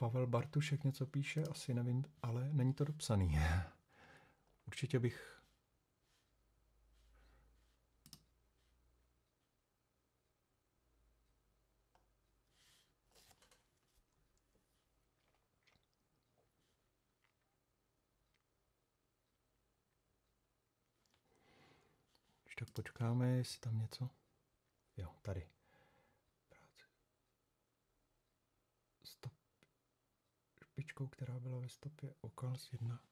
Pavel Bartušek něco píše, asi nevím, ale není to dopsaný. Určitě bych tak počkáme, jestli tam něco. Jo, tady. Práce. Stop. Špičkou, která byla ve stopě Okals 1.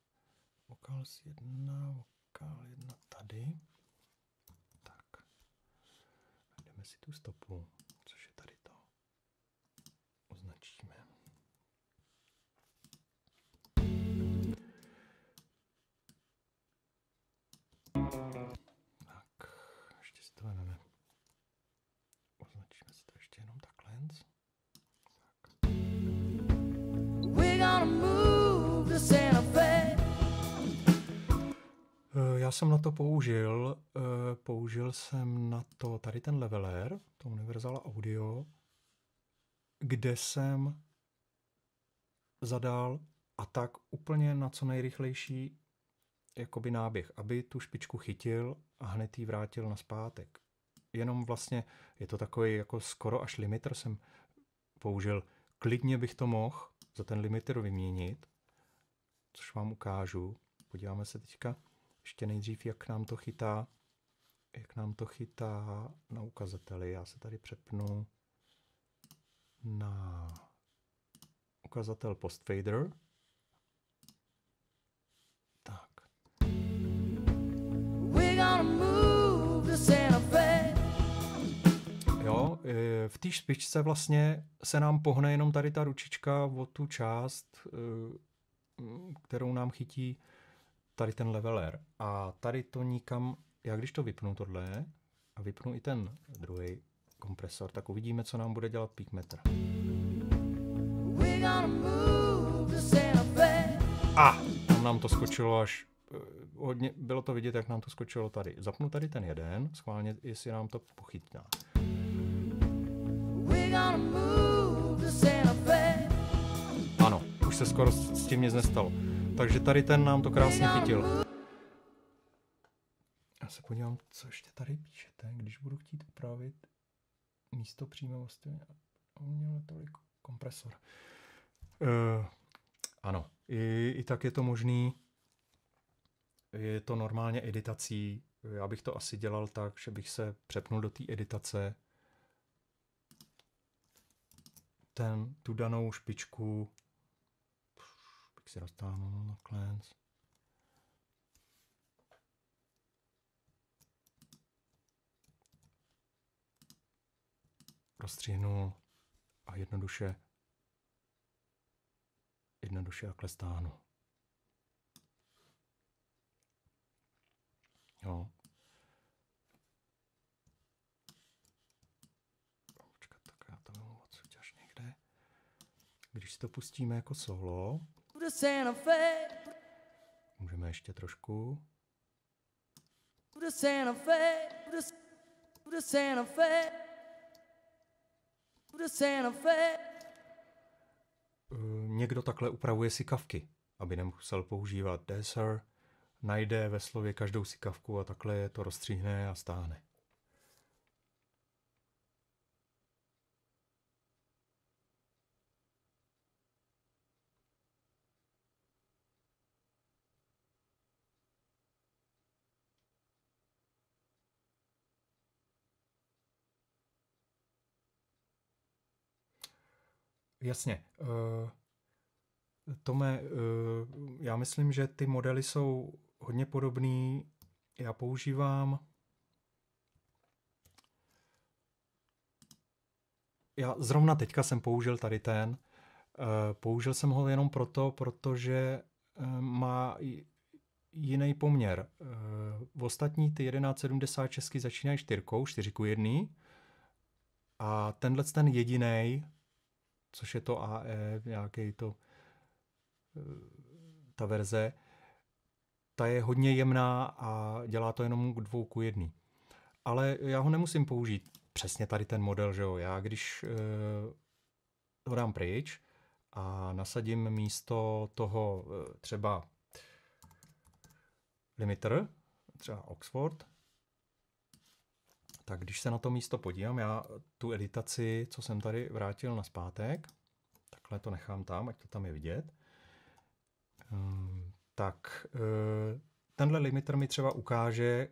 Okals 1, Okal 1 tady. Tak. Jdeme si tu stopu, což je tady to. Označíme. Tak, Já jsem na to použil, eh, použil jsem na to tady ten leveler, to Universal Audio, kde jsem zadal a tak úplně na co nejrychlejší jakoby náběh, aby tu špičku chytil a hned ji vrátil na zpátek. Jenom vlastně je to takový jako skoro až limiter jsem použil. Klidně bych to mohl za ten limiter vyměnit, což vám ukážu. Podíváme se teďka ještě nejdřív, jak nám to chytá, jak nám to chytá na ukazateli. Já se tady přepnu na ukazatel postfader. Tak. Jo, e, v té špičce vlastně se nám pohne jenom tady ta ručička o tu část, e, kterou nám chytí tady ten leveler. A tady to nikam, já když to vypnu tohle a vypnu i ten druhý kompresor, tak uvidíme, co nám bude dělat peak Fe. A tam nám to skočilo až eh, hodně, bylo to vidět, jak nám to skočilo tady. Zapnu tady ten jeden, schválně, jestli nám to Fe. Ano, už se skoro s s tím nic nestalo. Takže tady ten nám to krásně chytil. Já se podívám, co ještě tady píšete, když budu chtít upravit místo přímavosti. On měl tolik kompresor. Uh, ano, i, i tak je to možný. Je to normálně editací já bych to asi dělal tak, že bych se přepnul do té editace, ten, tu danou špičku bych si roztáhnul na cleanse. Rozstřihnul a jednoduše jednoduše takhle stáhnu. Jo. Počkat, tak já to odsud až někde. Když si to pustíme jako solo, To the Santa Fe, můžeme ještě trošku. to the Santa Fe, to the, to the Santa Fe, to the Santa Fe. Eh, Někdo takhle upravuje sikavky, aby nemusel používat deser, najde ve slově každou sikavku a takhle je to rozstříhne a stáhne. Jasně. Uh, Tome, uh, já myslím, že ty modely jsou hodně podobný. Já používám já zrovna teďka jsem použil tady ten. Eh, Použil jsem ho jenom proto, protože má jiný poměr. V ostatní ty 1176 začínají čtyřkou, 4 ku 1. A tenhle ten jediný, což je to AE, nějaký to eh, ta verze, ta je hodně jemná a dělá to jenom k dvou ku jedný. Ale já ho nemusím použít přesně tady ten model, že jo. Já když eh, ho dám pryč a nasadím místo toho eh, třeba limiter, třeba Oxford, tak když se na to místo podívám, já tu editaci, co jsem tady vrátil na zpátek, takhle to nechám tam, ať to tam je vidět, Ehm, tak eh, tenhle limiter mi třeba ukáže,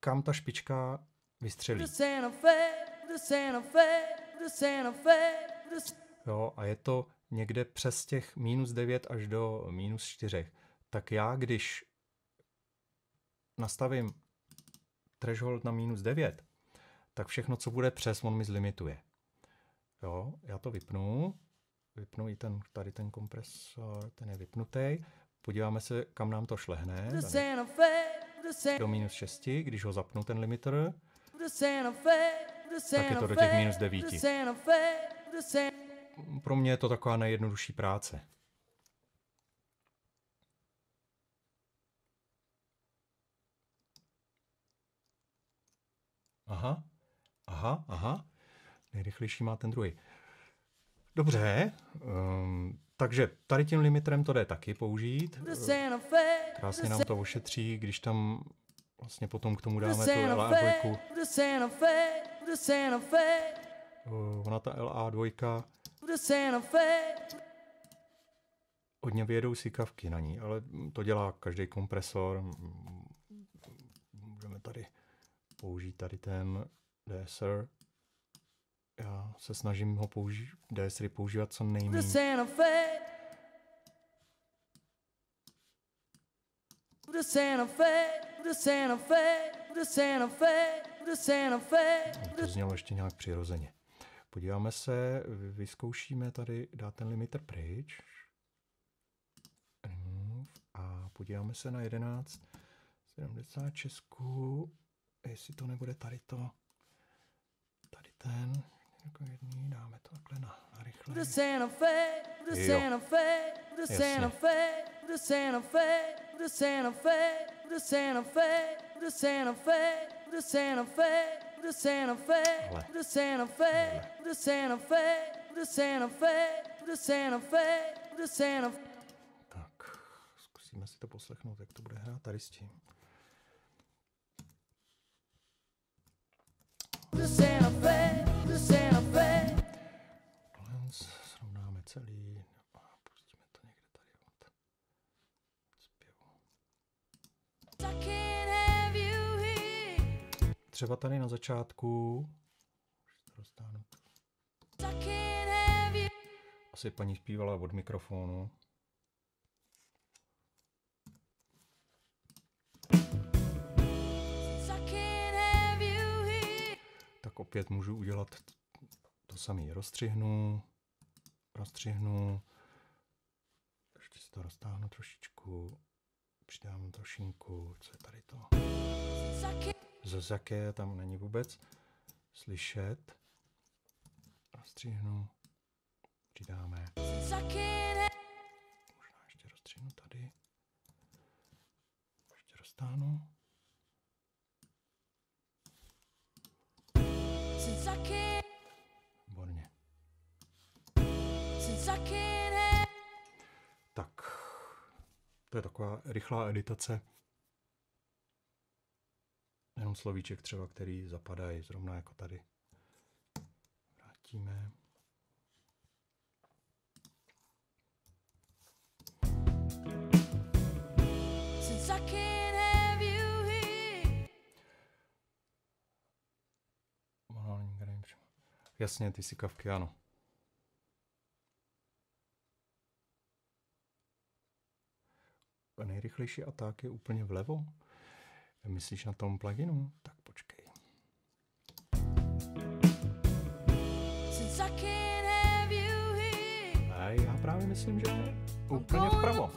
kam ta špička vystřelí. Jo, a je to někde přes těch minus 9 až do minus 4. Tak já, když nastavím threshold na minus 9, tak všechno, co bude přes, on mi zlimituje. Jo, já to vypnu, vypnu i ten, tady ten kompresor, ten je vypnutý. Podíváme se, kam nám to šlehne. do minus 6, když ho zapnu ten limiter, Santa Fe, to do těch minus to the devíti. Santa Fe, to the Santa pro mě je to taková nejjednodušší práce. Aha, aha, aha. Nejrychlejší má ten druhý. Dobře, um, takže tady tím limiterem to jde taky použít. Krásně nám to ošetří, když tam vlastně potom k tomu dáme tu Santa LA2. Fe, to the Santa Fe, to the Santa Fe, Uh, Ona ta LA2 to the Santa Fe, hodně vyjedou sikavky na ní, ale to dělá každý kompresor. Můžeme tady použít tady ten DSR. Já se snažím ho použít, DSR používat co nejméně. To the Santa Fe, to the Santa Fe, to the Santa Fe, to the Santa Fe, to To the znělo ještě nějak přirozeně. Podíváme se, vy- vyzkoušíme tady dát ten limiter pryč. Remove. A podíváme se na 11, 76, jestli to nebude tady to, ten, jako jedný, dáme to takhle na, na To rychle. the Santa Fe, to the Jo. Santa Fe, to the Santa Jasně. Celý a pustíme to někde tady od zpěvu. Třeba tady na začátku, už to you. asi paní zpívala od mikrofonu. Tak opět můžu udělat to samé. Rozstřihnu, rozstřihnu, ještě si to roztáhnu trošičku, přidám trošinku, co je tady to. Zazaké tam není vůbec slyšet. Rozstřihnu, přidáme, možná ještě rozstřihnu tady. Ještě roztáhnu. Since. Tak, to je taková rychlá editace. Jenom slovíček třeba, který zapadají, zrovna jako tady. Vrátíme. Jasně, ty sikavky, ano. Nejrychlejší atak je úplně vlevo. Myslíš na tom pluginu? Tak počkej. A já právě myslím, že I'm úplně vpravo.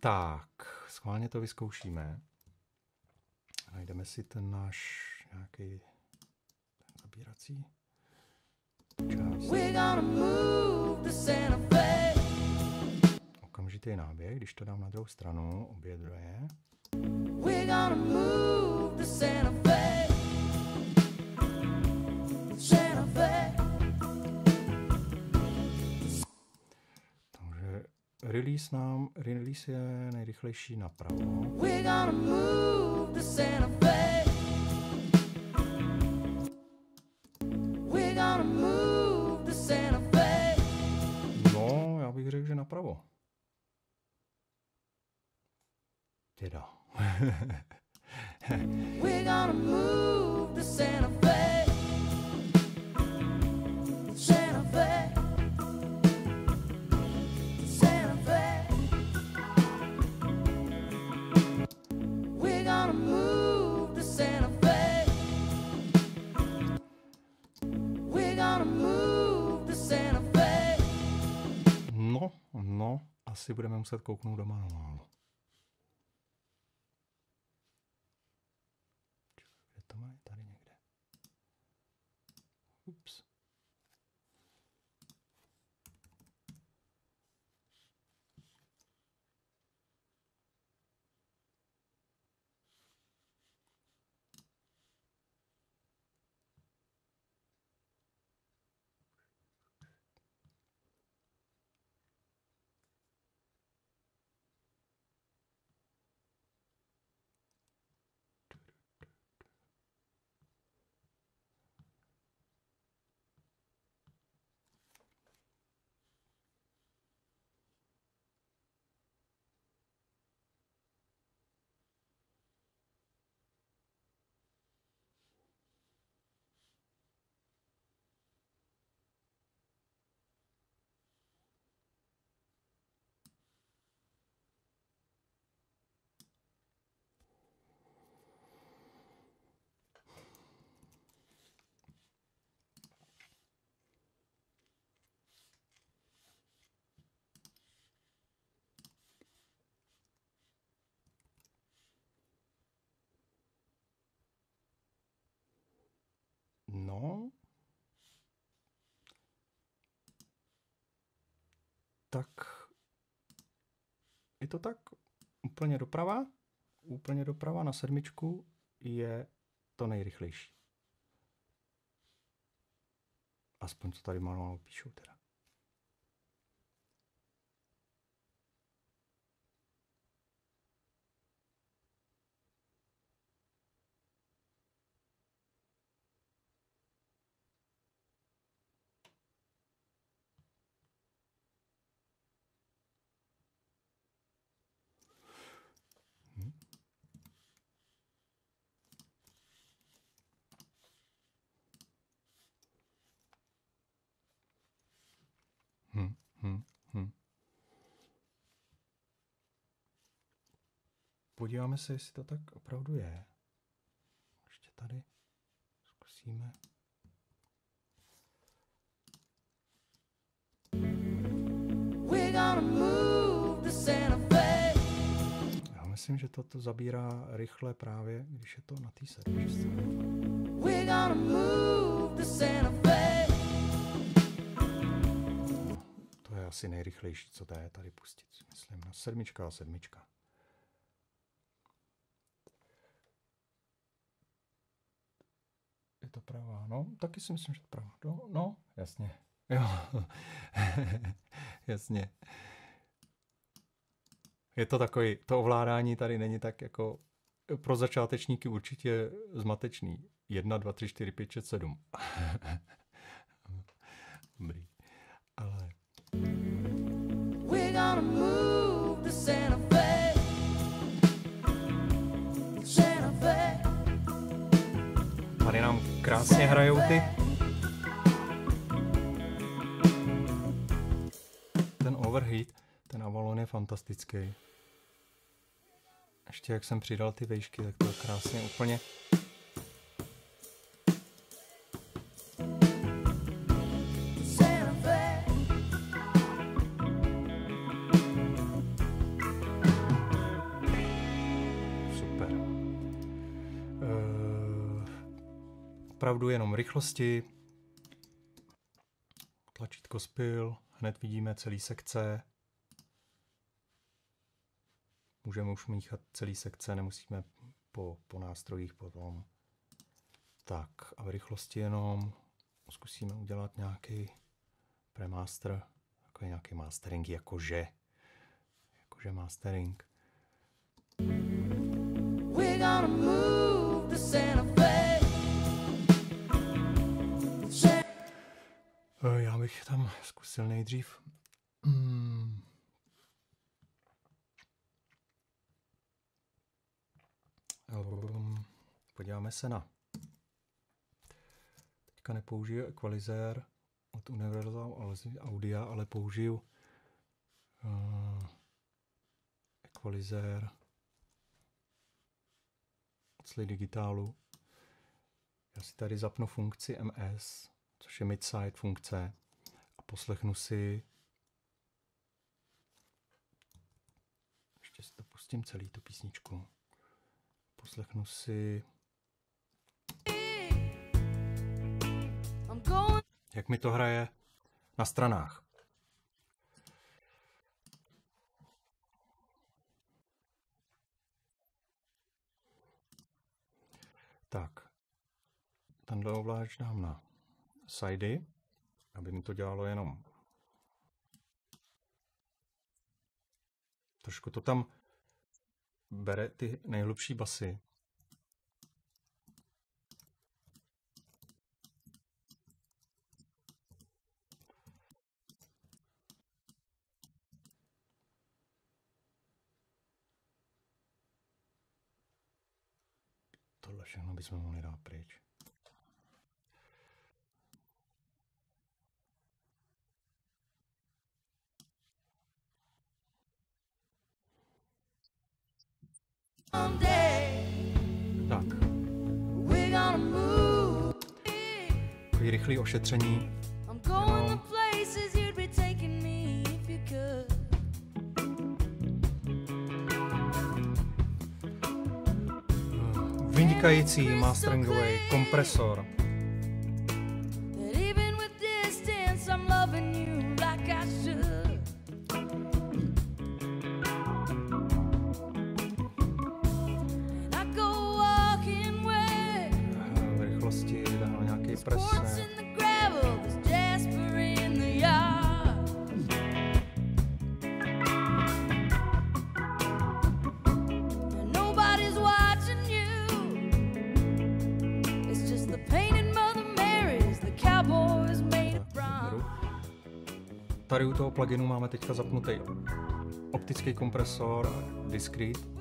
Tak, schválně to vyzkoušíme. Najdeme si ten náš nějaký čas. Fe. Okamžitý náběh, když to dám na druhou stranu, obě Fe. Takže release nám, release je nejrychlejší napravo. We're gonna move to Santa Fe. No, já bych řekl, že napravo. Teda. We're gonna move to Santa Fe. No, asi budeme muset kouknout do manuálu. No. Tak je to tak úplně doprava, úplně doprava na sedmičku je to nejrychlejší. Aspoň co tady manuál píšou teda. Hm, hm. Podíváme se, jestli to tak opravdu je. Ještě tady zkusíme. Já myslím, že toto zabírá rychle právě, když je to na té sedmičce. To je asi nejrychlejší, co to je tady pustit, myslím. Na sedmička a sedmička. To pravá? No, taky si myslím, že to pravá. No, no jasně. Jo, jasně. Je to takový, to ovládání tady není tak jako pro začátečníky určitě zmatečný. 1, 2, 3, 4, 5, 6, 7. Dobrý. Ale We're gonna move to. Santa krásně hrajou ty. Ten overheat, ten Avalon je fantastický. Ještě jak jsem přidal ty vejšky, tak to krásně úplně. Rychlosti. Tlačítko spil, hned vidíme celý sekce. Můžeme už míchat celý sekce, nemusíme po, po nástrojích potom. Tak a v rychlosti jenom zkusíme udělat nějaký premaster, jako nějaký mastering, jakože, jakože mastering. We're gonna move bych tam zkusil nejdřív. Mm. Podíváme se na. Teďka nepoužiju equalizer od Universal Audio, ale použiju uh, equalizer od Slay Digitalu. Já si tady zapnu funkci MS, což je midside funkce, poslechnu si ještě si to pustím celý tu písničku. Poslechnu si, jak mi to hraje na stranách. Tak, tenhle ovláč dám na sidey, aby mi to dělalo jenom trošku to tam bere ty nejhlubší basy. Tohle všechno bychom mohli dát pryč. Tak, takový rychlý ošetření. Vynikající masteringový kompresor. Tady u toho pluginu máme teďka zapnutý optický kompresor a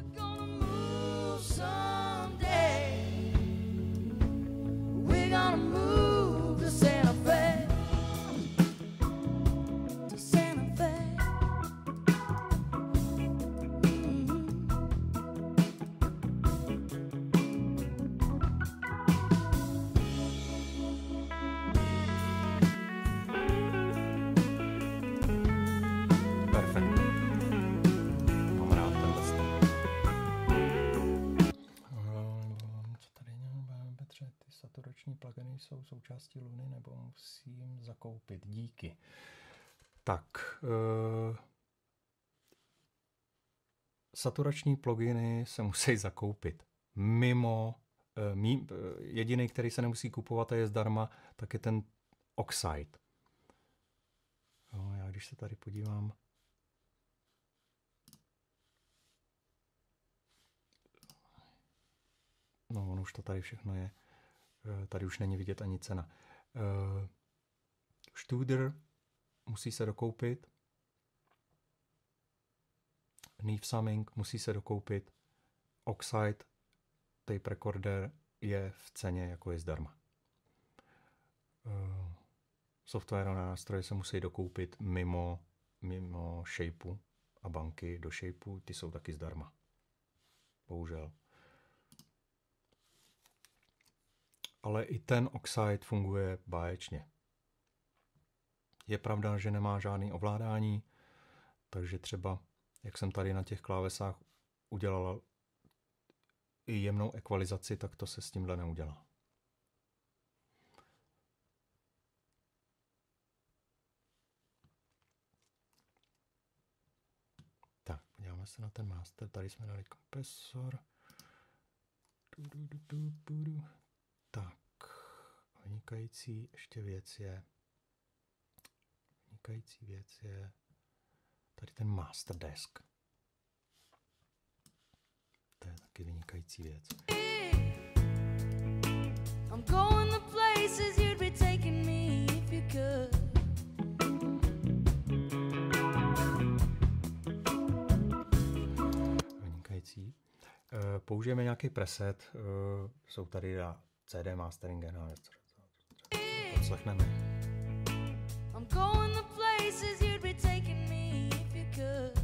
saturační pluginy se musí zakoupit. Mimo, uh, mý, uh, jediný, který se nemusí kupovat a je zdarma, tak je ten Oxide. No, já když se tady podívám, No, ono už to tady všechno je. Eh, tady už není vidět ani cena. Studer musí se dokoupit. Neve musí se dokoupit. Oxide tape recorder je v ceně, jako je zdarma. Uh, software a nástroje se musí dokoupit mimo, mimo Shapeu a banky do Shapeu, ty jsou taky zdarma. Bohužel. ale i ten oxide funguje báječně. Je pravda, že nemá žádný ovládání, takže třeba, jak jsem tady na těch klávesách udělal i jemnou ekvalizaci, tak to se s tímhle neudělá. Tak, podíváme se na ten master. Tady jsme dali kompresor. Tak, vynikající ještě věc je, vynikající věc je tady ten master desk. To je taky vynikající věc. I'm going the places you'd be taking me if you could. Vynikající. Eh, použijeme nějaký preset, eh, jsou tady CD mastering a něco. Poslechneme. I'm going the places you'd be taking me if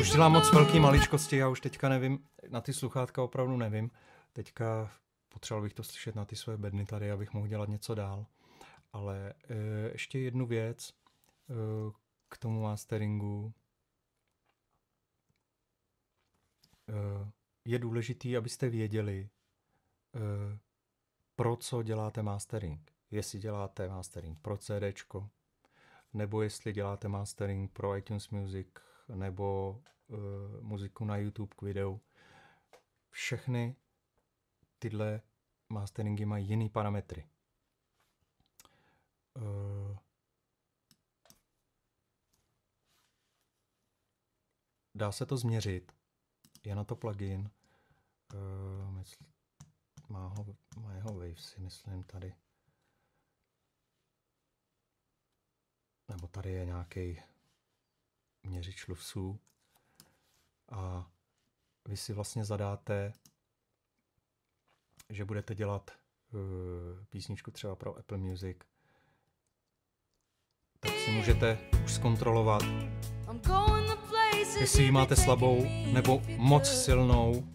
už dělám moc velký maličkosti, já už teďka nevím, na ty sluchátka opravdu nevím. Teďka potřeboval bych to slyšet na ty své bedny tady, abych mohl dělat něco dál. Ale uh, ještě jednu věc uh, k tomu masteringu. Uh, je důležitý, abyste věděli, uh, pro co děláte mastering. Jestli děláte mastering pro CD, nebo jestli děláte mastering pro iTunes Music, nebo uh, muziku na YouTube k videu. Všechny tyhle masteringy mají jiný parametry. Uh, dá se to změřit. Je na to plugin. Uh, mysl, má, ho, má jeho Wavesy, myslím, tady. Nebo tady je nějaký měřič lufsů. A vy si vlastně zadáte, že budete dělat uh, písničku třeba pro Apple Music, tak si můžete už zkontrolovat, jestli ji máte slabou nebo moc silnou,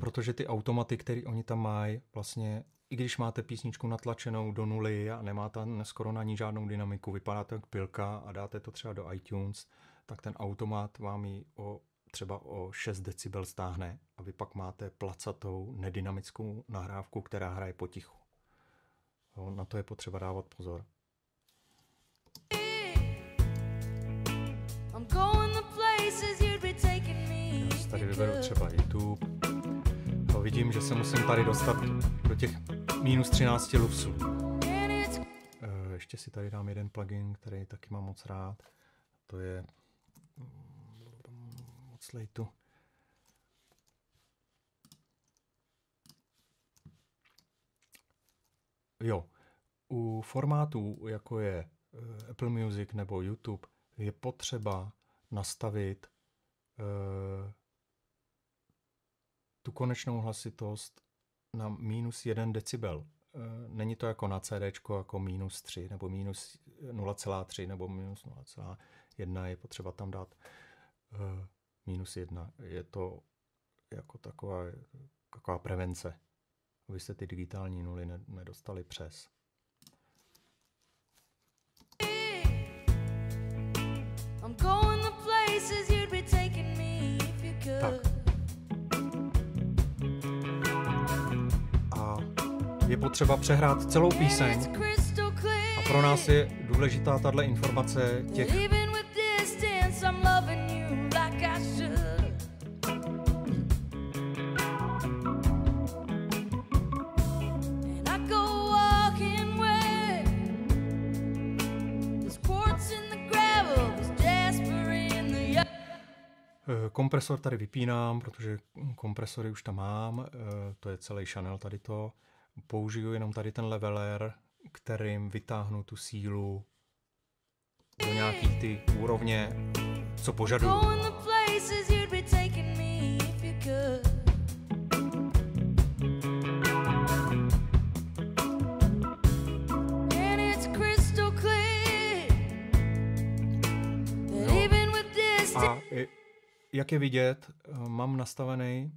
protože ty automaty, které oni tam mají, vlastně i když máte písničku natlačenou do nuly a nemáte skoro na ní žádnou dynamiku, vypadá to jak pilka a dáte to třeba do iTunes, tak ten automat vám ji o, třeba o 6 decibel stáhne a vy pak máte placatou nedynamickou nahrávku, která hraje potichu. Jo, na to je potřeba dávat pozor. Já tady vyberu třeba YouTube. Vidím, že se musím tady dostat do těch minus 13 lufsů. Eh, ještě si tady dám jeden plugin, který taky mám moc rád. To je mm, lejtu. Jo, u formátů, jako je eh, Apple Music nebo YouTube, je potřeba nastavit uh, tu konečnou hlasitost na minus 1 decibel. Eh, není to jako na CD, jako minus 3 nebo minus 0,3 nebo minus 0,1 je potřeba tam dát uh, minus 1. Je to jako taková, taková prevence, aby se ty digitální nuly nedostali přes. Tak, je potřeba přehrát celou píseň. A pro nás je důležitá tahle informace těch eh, Kompresor tady vypínám, protože kompresory už tam mám, eh, to je celý Chanel tady to použiju jenom tady ten leveler, kterým vytáhnu tu sílu do nějaký ty úrovně, co požaduju. A jak je vidět, mám nastavený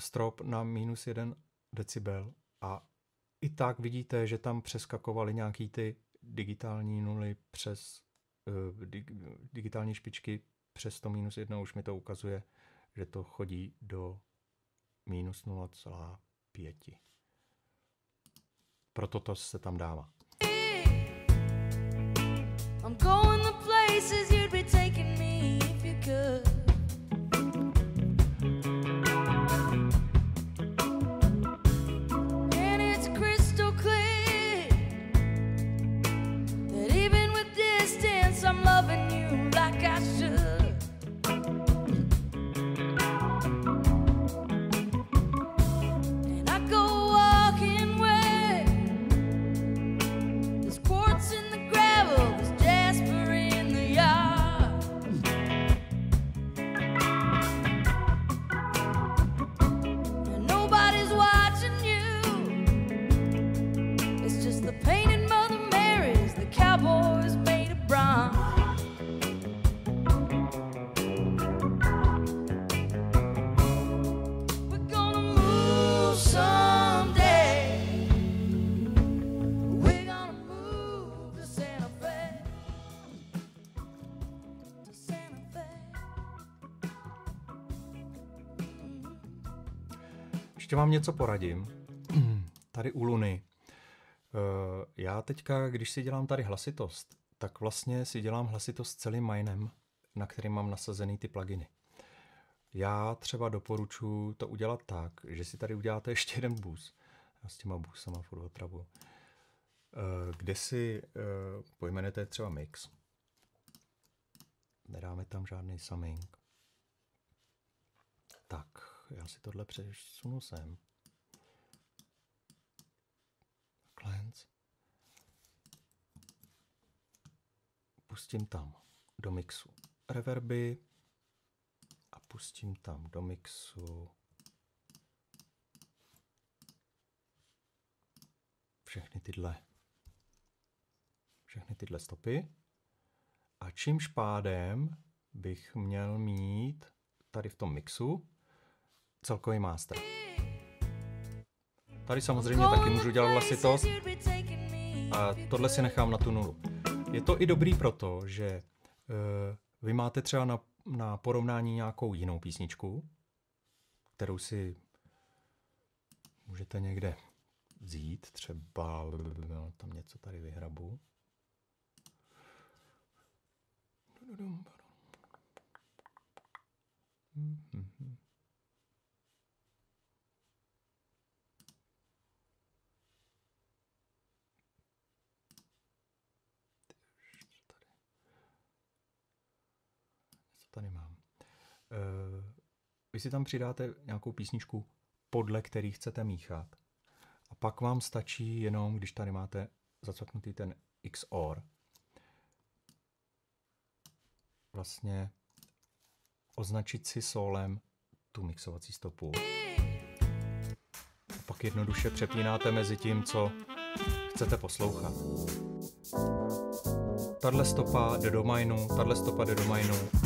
strop na minus 1 decibel a i tak vidíte, že tam přeskakovaly nějaký ty digitální nuly přes dig, digitální špičky přes to minus jedno, už mi to ukazuje, že to chodí do minus 0,5. Proto to se tam dává. I'm going the places you'd be taking me if you could. Vám něco poradím. tady u Luny. Uh, já teďka, když si dělám tady hlasitost, tak vlastně si dělám hlasitost celým minem, na kterým mám nasazený ty pluginy. Já třeba doporučuji to udělat tak, že si tady uděláte ještě jeden bus. Já s těma busama furt otravu. Eh, kde si eh, pojmenujete třeba mix. Nedáme tam žádný summing. Tak, já si tohle přesunu sem. Cleanse. Pustím tam do mixu reverby a pustím tam do mixu všechny tyhle všechny tyhle stopy a čímž pádem bych měl mít tady v tom mixu celkový master. Tady samozřejmě taky můžu dělat hlasitost a tohle si nechám na tu nulu. Je to i dobrý proto, že uh, vy máte třeba na, na porovnání nějakou jinou písničku, kterou si můžete někde vzít, třeba tam něco tady vyhrabu. Mm-hmm. tady mám. Uh, vy si tam přidáte nějakou písničku, podle který chcete míchat. A pak vám stačí jenom, když tady máte zacvaknutý ten XOR, vlastně označit si solem tu mixovací stopu. A pak jednoduše přepínáte mezi tím, co chcete poslouchat. Tadle stopa jde do mineu, tadle stopa jde do mineu.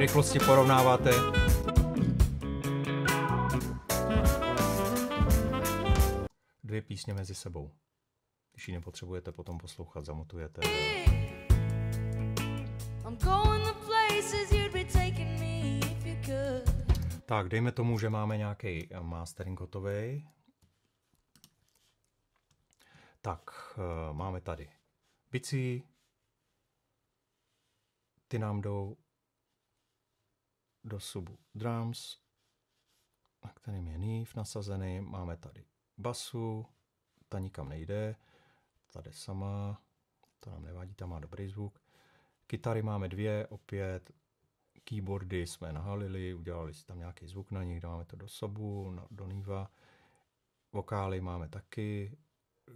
Rychlosti porovnáváte dvě písně mezi sebou. Když ji nepotřebujete potom poslouchat, zamutujete. Tak, dejme tomu, že máme nějaký mastering hotový. Tak, uh, máme tady bicí. Ty nám jdou do subu drums, na kterým je Neve nasazený. Máme tady basu, ta nikam nejde, tady sama, to nám nevadí, tam má dobrý zvuk. Kytary máme dvě, opět keyboardy jsme nahalili, udělali si tam nějaký zvuk na nich, dáme to do sobu, do Niva. Vokály máme taky,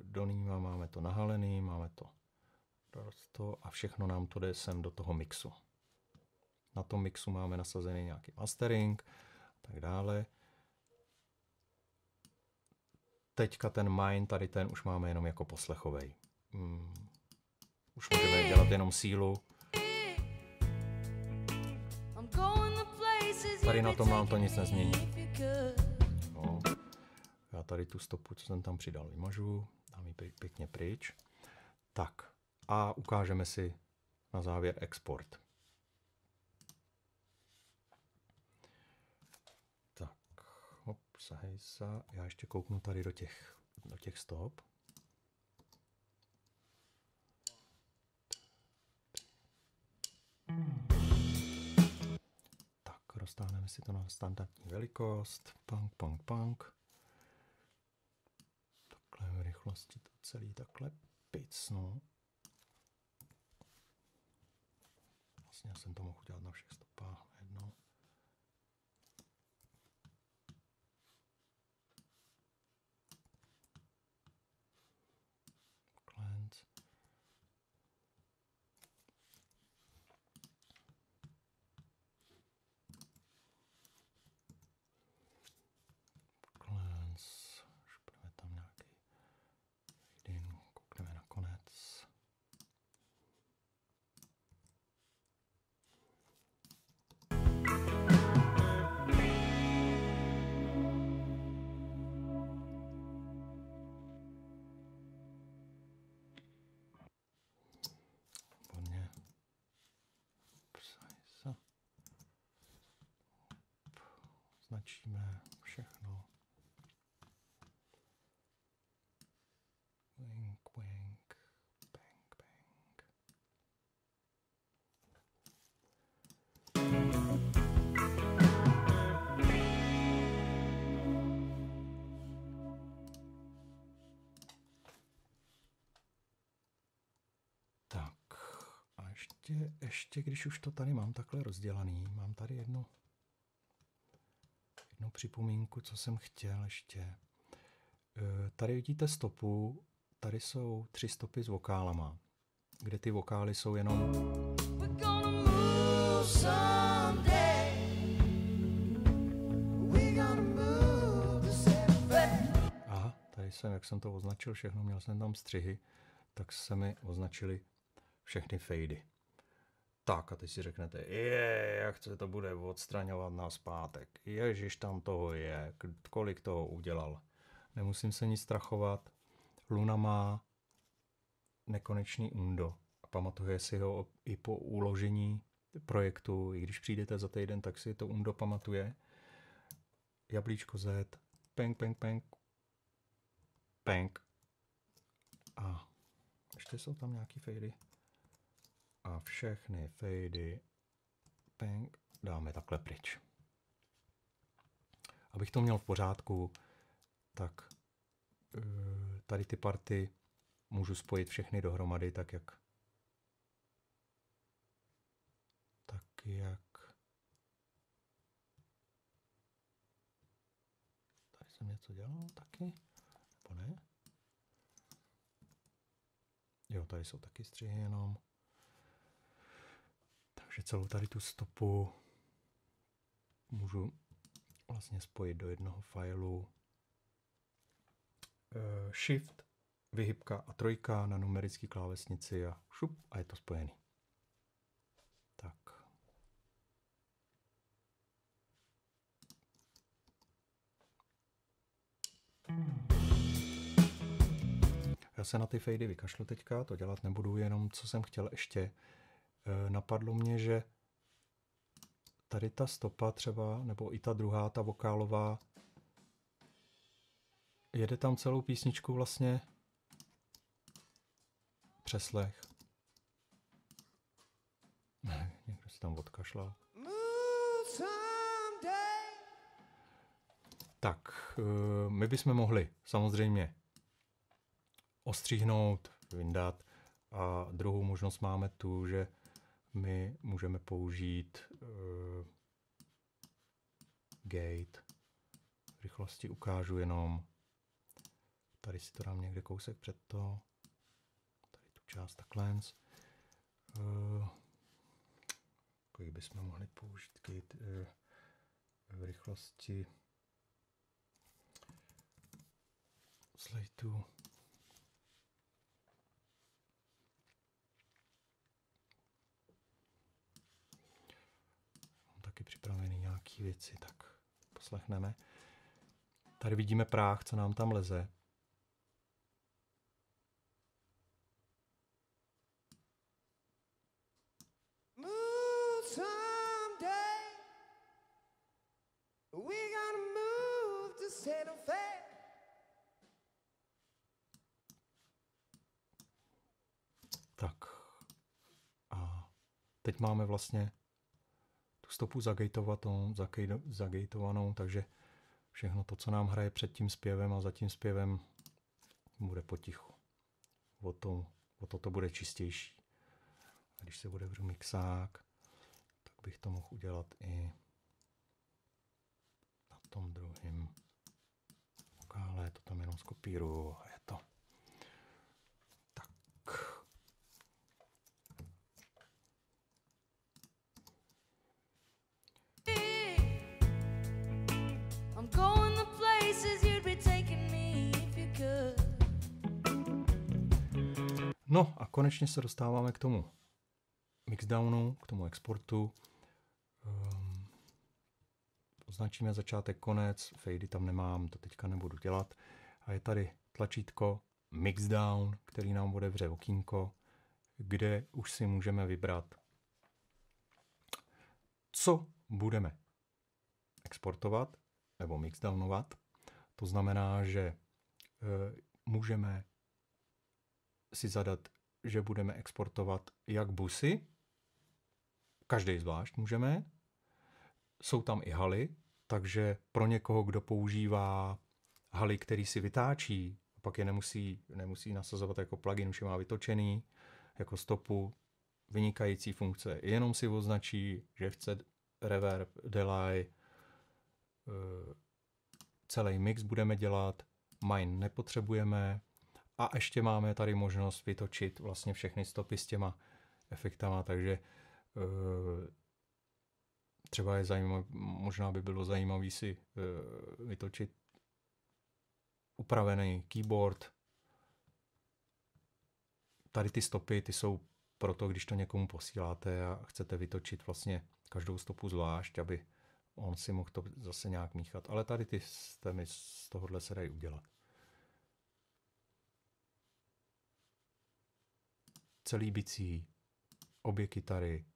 do Niva máme to nahalený, máme to to a všechno nám to jde sem do toho mixu. Na tom mixu máme nasazený nějaký mastering a tak dále. Teďka ten mine, tady ten už máme jenom jako poslechovej. Hmm. Už můžeme dělat jenom sílu. Tady na tom nám to nic nezmění. No. Já tady tu stopu, co jsem tam přidal, vymažu, dám ji pěkně pryč. Tak a ukážeme si na závěr export. Sahejsa. Já ještě kouknu tady do těch, do těch stop. Tak, roztáhneme si to na standardní velikost. Punk, punk, punk. Takhle v rychlosti to celý takhle picnu. Vlastně jsem to mohl udělat na všech stopách jednou. Ještě, ještě, když už to tady mám takhle rozdělaný, mám tady jednu, jednu připomínku, co jsem chtěl ještě. Eh, Tady vidíte stopu, tady jsou tři stopy s vokálama, kde ty vokály jsou jenom. Aha, tady jsem, jak jsem to označil všechno, měl jsem tam střihy, tak se mi označily všechny fejdy. Tak a teď si řeknete, je, jak se to bude odstraňovat na zpátek. Ježiš, tam toho je, kolik toho udělal. Nemusím se nic strachovat. Luna má nekonečný undo a pamatuje si ho i po uložení projektu. I když přijdete za týden, tak si to undo pamatuje. Jablíčko Z, peng, peng, peng, peng. A ještě jsou tam nějaký fejdy. A všechny fejdy peng dáme takhle pryč. Abych to měl v pořádku, tak eh, tady ty party můžu spojit všechny dohromady, tak jak tak jak tady jsem něco dělal taky, nebo ne? Jo, tady jsou taky střihy jenom. Takže celou tady tu stopu můžu vlastně spojit do jednoho failu. Eh, Shift, vyhybka a trojka na numerické klávesnici a šup a je to spojený. Tak. Já se na ty fejdy vykašlu teďka, to dělat nebudu, jenom co jsem chtěl ještě. E, napadlo mě, že tady ta stopa třeba, nebo i ta druhá, ta vokálová, jede tam celou písničku vlastně přeslech. Někdo se tam odkašlal. Tak, eh, my bychom mohli samozřejmě ostříhnout, vyndat a druhou možnost máme tu, že my můžeme použít uh, gate. V rychlosti ukážu jenom. Tady si to dám někde kousek před to. Tady tu část takhle. Uh, kolik bychom mohli použít gate uh, v rychlosti slajtu. Mám taky připravený nějaký věci, tak poslechneme. Tady vidíme práh, co nám tam leze. Tak. A teď máme vlastně stopu zagejtovanou, zagej- zagejtovanou, takže všechno to, co nám hraje před tím zpěvem a za tím zpěvem, bude potichu. O to, o to, to bude čistější. A když se bude v mixák, tak bych to mohl udělat i na tom druhém vokále, to tam jenom skopíruju a je to. No a konečně se dostáváme k tomu mixdownu, k tomu exportu. Um, označíme začátek, konec, fady tam nemám, to teďka nebudu dělat. A je tady tlačítko mixdown, který nám otevře okýnko, kde už si můžeme vybrat, co budeme exportovat nebo mixdownovat. To znamená, že e, můžeme si zadat, že budeme exportovat jak busy, každý zvlášť můžeme, jsou tam i haly, takže pro někoho, kdo používá haly, který si vytáčí, pak je nemusí, nemusí nasazovat jako plugin, už je má vytočený, jako stopu, vynikající funkce. Jenom si označí, že chce reverb, delay, eh, celý mix budeme dělat, mine nepotřebujeme a ještě máme tady možnost vytočit vlastně všechny stopy s těma efektama, takže eh, třeba je zajímavé, možná by bylo zajímavé si uh, vytočit upravený keyboard. Tady ty stopy, ty jsou proto, když to někomu posíláte a chcete vytočit vlastně každou stopu zvlášť, aby on si mohl to zase nějak míchat. Ale tady ty systémy z tohohle se dají udělat. Celý bicí, obě kytary,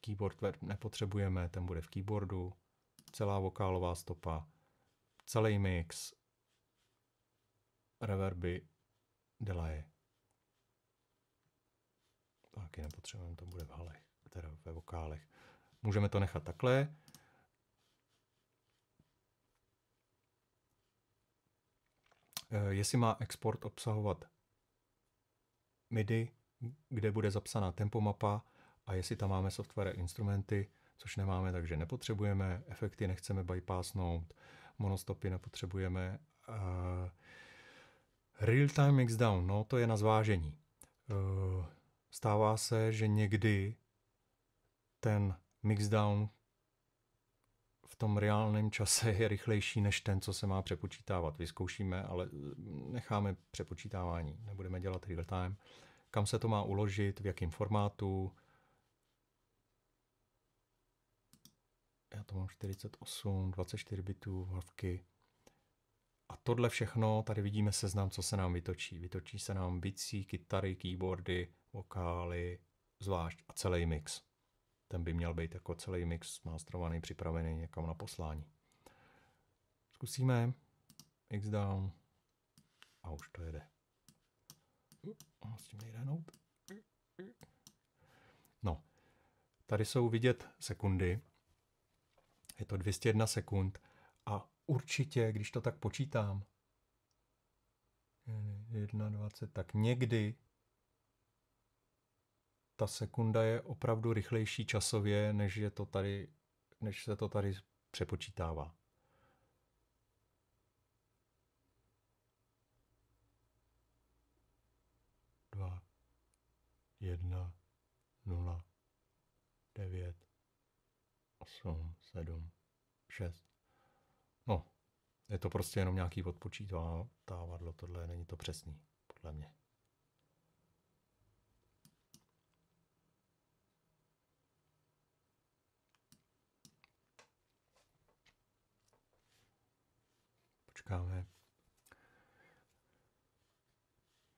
keyboard nepotřebujeme, ten bude v keyboardu, celá vokálová stopa, celý mix, reverby, delay. Taky nepotřebujeme, to bude v halech, teda ve vokálech. Můžeme to nechat takhle. Eh, jestli má export obsahovat MIDI, kde bude zapsaná tempomapa, a jestli tam máme software instrumenty, což nemáme, takže nepotřebujeme, efekty nechceme bypassnout, monostopy nepotřebujeme. Uh, real-time mixdown, no to je na zvážení. Uh, stává se, že někdy ten mixdown v tom reálném čase je rychlejší než ten, co se má přepočítávat. Vyzkoušíme, ale necháme přepočítávání, nebudeme dělat real time. Kam se to má uložit, v jakém formátu, já to mám 48, 24 bitů, hlavky. A tohle všechno, tady vidíme seznam, co se nám vytočí. Vytočí se nám bicí, kytary, keyboardy, vokály, zvlášť a celý mix. Ten by měl být jako celý mix masterovaný, připravený někam na poslání. Zkusíme X down a už to jede. S tím nejde No, tady jsou vidět sekundy, je to 201 sekund a určitě, když to tak počítám, 1,20, tak někdy ta sekunda je opravdu rychlejší časově, než, je to tady, než se to tady přepočítává. Dva, jedna, nula, devět, 8, 7, 6. No, je to prostě jenom nějaký odpočítávadlo, tohle není to přesný, podle mě. Počkáme.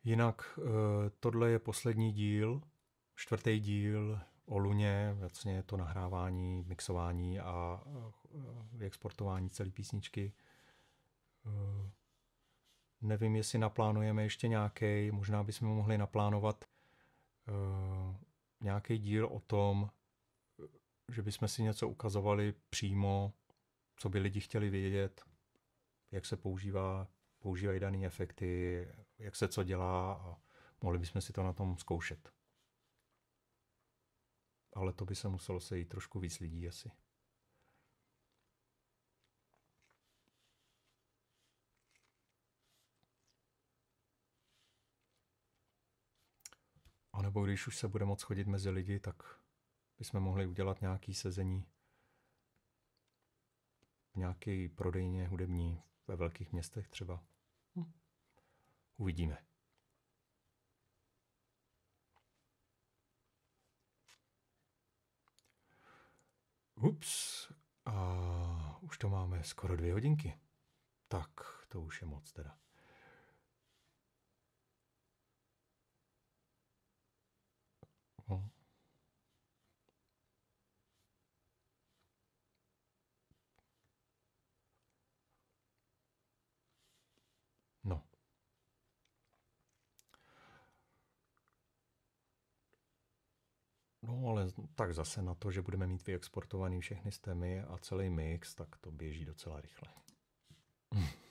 Jinak eh, tohle je poslední díl, čtvrtý díl o Luně, vlastně to nahrávání, mixování a vyexportování celé písničky. Eh, nevím, jestli naplánujeme ještě nějaký, možná bychom mohli naplánovat eh, nějaký díl o tom, že bychom si něco ukazovali přímo, co by lidi chtěli vědět, jak se používá, používají dané efekty, jak se co dělá a mohli bychom si to na tom zkoušet ale to by se muselo sejít trošku víc lidí asi. A nebo když už se bude moc chodit mezi lidi, tak bychom mohli udělat nějaký sezení v nějaké prodejně hudební ve velkých městech třeba. Hm. Uvidíme. Ups, a už to máme skoro dvě hodinky. Tak, to už je moc teda. No. Ale tak zase na to, že budeme mít vyexportovaný všechny stemy a celý mix, tak to běží docela rychle.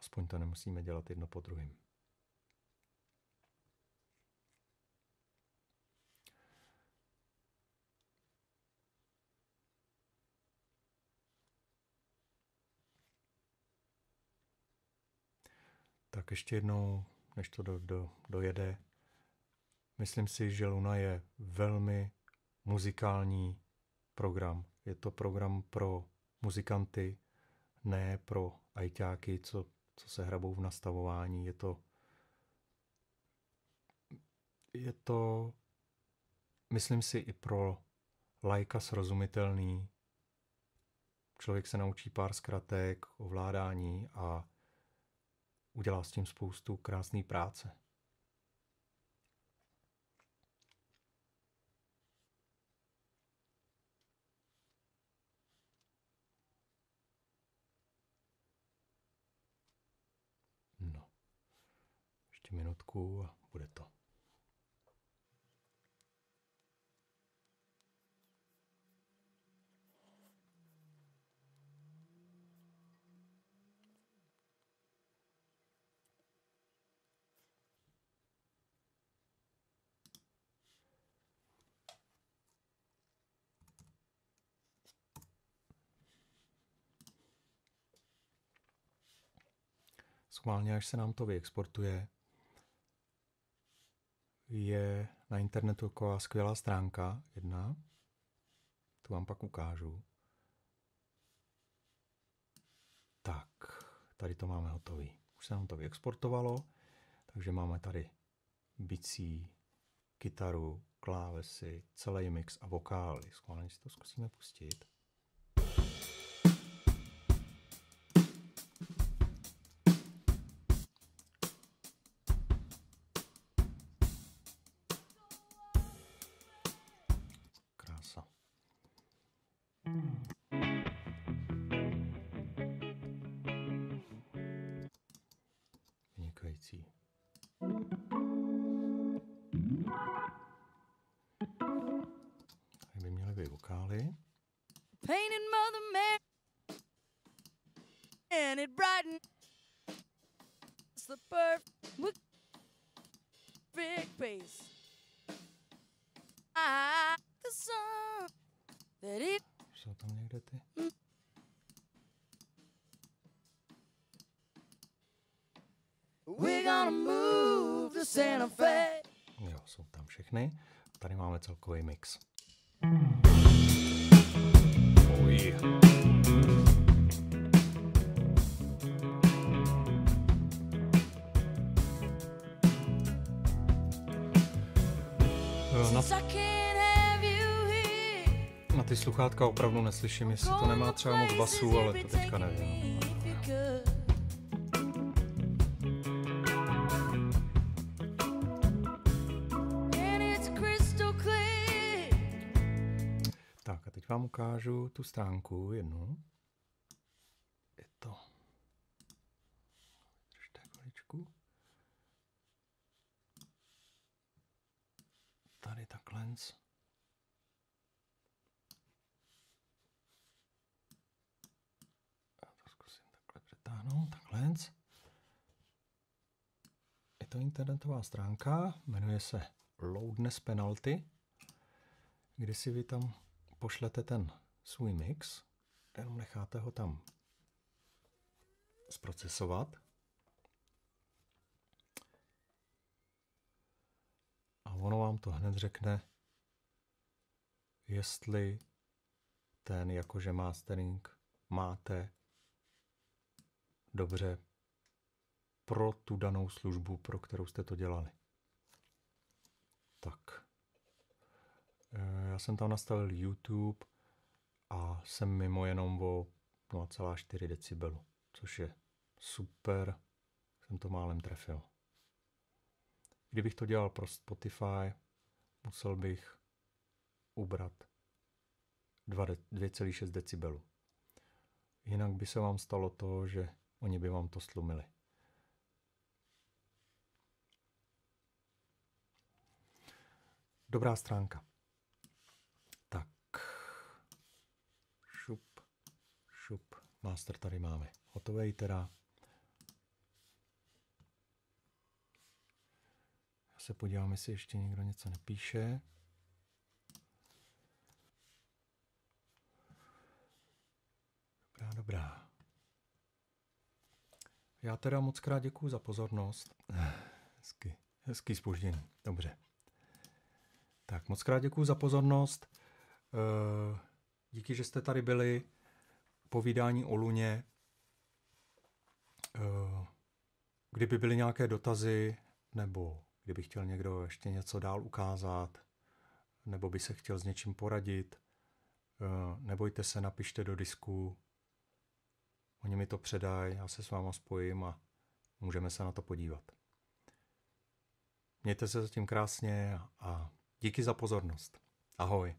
Aspoň to nemusíme dělat jedno po druhém. Tak ještě jednou, než to do, do, dojede, myslím si, že Luna je velmi muzikální program. Je to program pro muzikanty, ne pro ajťáky, co, co se hrabou v nastavování. Je to, je to, myslím si, i pro lajka srozumitelný. Člověk se naučí pár zkratek, ovládání a udělá s tím spoustu krásné práce. No, ještě minutku a bude to. Schválně, až se nám to vyexportuje, je na internetu taková skvělá stránka, jedna, tu vám pak ukážu. Tak, tady to máme hotový. Už se nám to vyexportovalo, takže máme tady bicí, kytaru, klávesy, celý mix a vokály. Schválně si to zkusíme pustit. Painting Painted Mother Man and it brightened the perfect pace. I ah, the sun that it. Všechny. Tady máme celkový mix. Oj. Na, na ty sluchátka opravdu neslyším, jestli to nemá třeba moc basu, ale to teďka nevím. Ukážu tu stránku jednu. Je to... Držte chviličku. Tady takhle. Já to zkusím takhle přetáhnout. Takhle. Je to internetová stránka, jmenuje se Loudness Penalty, kdy si vy tam pošlete ten svůj mix, jenom necháte ho tam zprocesovat. A ono vám to hned řekne, jestli ten jakože mastering máte dobře pro tu danou službu, pro kterou jste to dělali. Tak. Eh, já jsem tam nastavil YouTube a jsem mimo jenom o 0,4 decibelu, což je super, jsem to málem trefil. Kdybych to dělal pro Spotify, musel bych ubrat 2,6 decibelu. Jinak by se vám stalo to, že oni by vám to slumili. dobrá stránka. Tak. Šup, šup. Master tady máme. Hotovej teda. Já se podívám, jestli ještě někdo něco nepíše. Dobrá, dobrá. Já teda moc krát děkuji za pozornost. Hezky, hezký spoždění. Dobře. Tak moc krát děkuji za pozornost. Eh, díky, že jste tady byli. Povídání o Luně. Eh, kdyby byly nějaké dotazy, nebo kdyby chtěl někdo ještě něco dál ukázat, nebo by se chtěl s něčím poradit, eh, nebojte se, napište do disku, Oni mi to předají, já se s váma spojím a můžeme se na to podívat. Mějte se zatím krásně a díky za pozornost. Ahoj.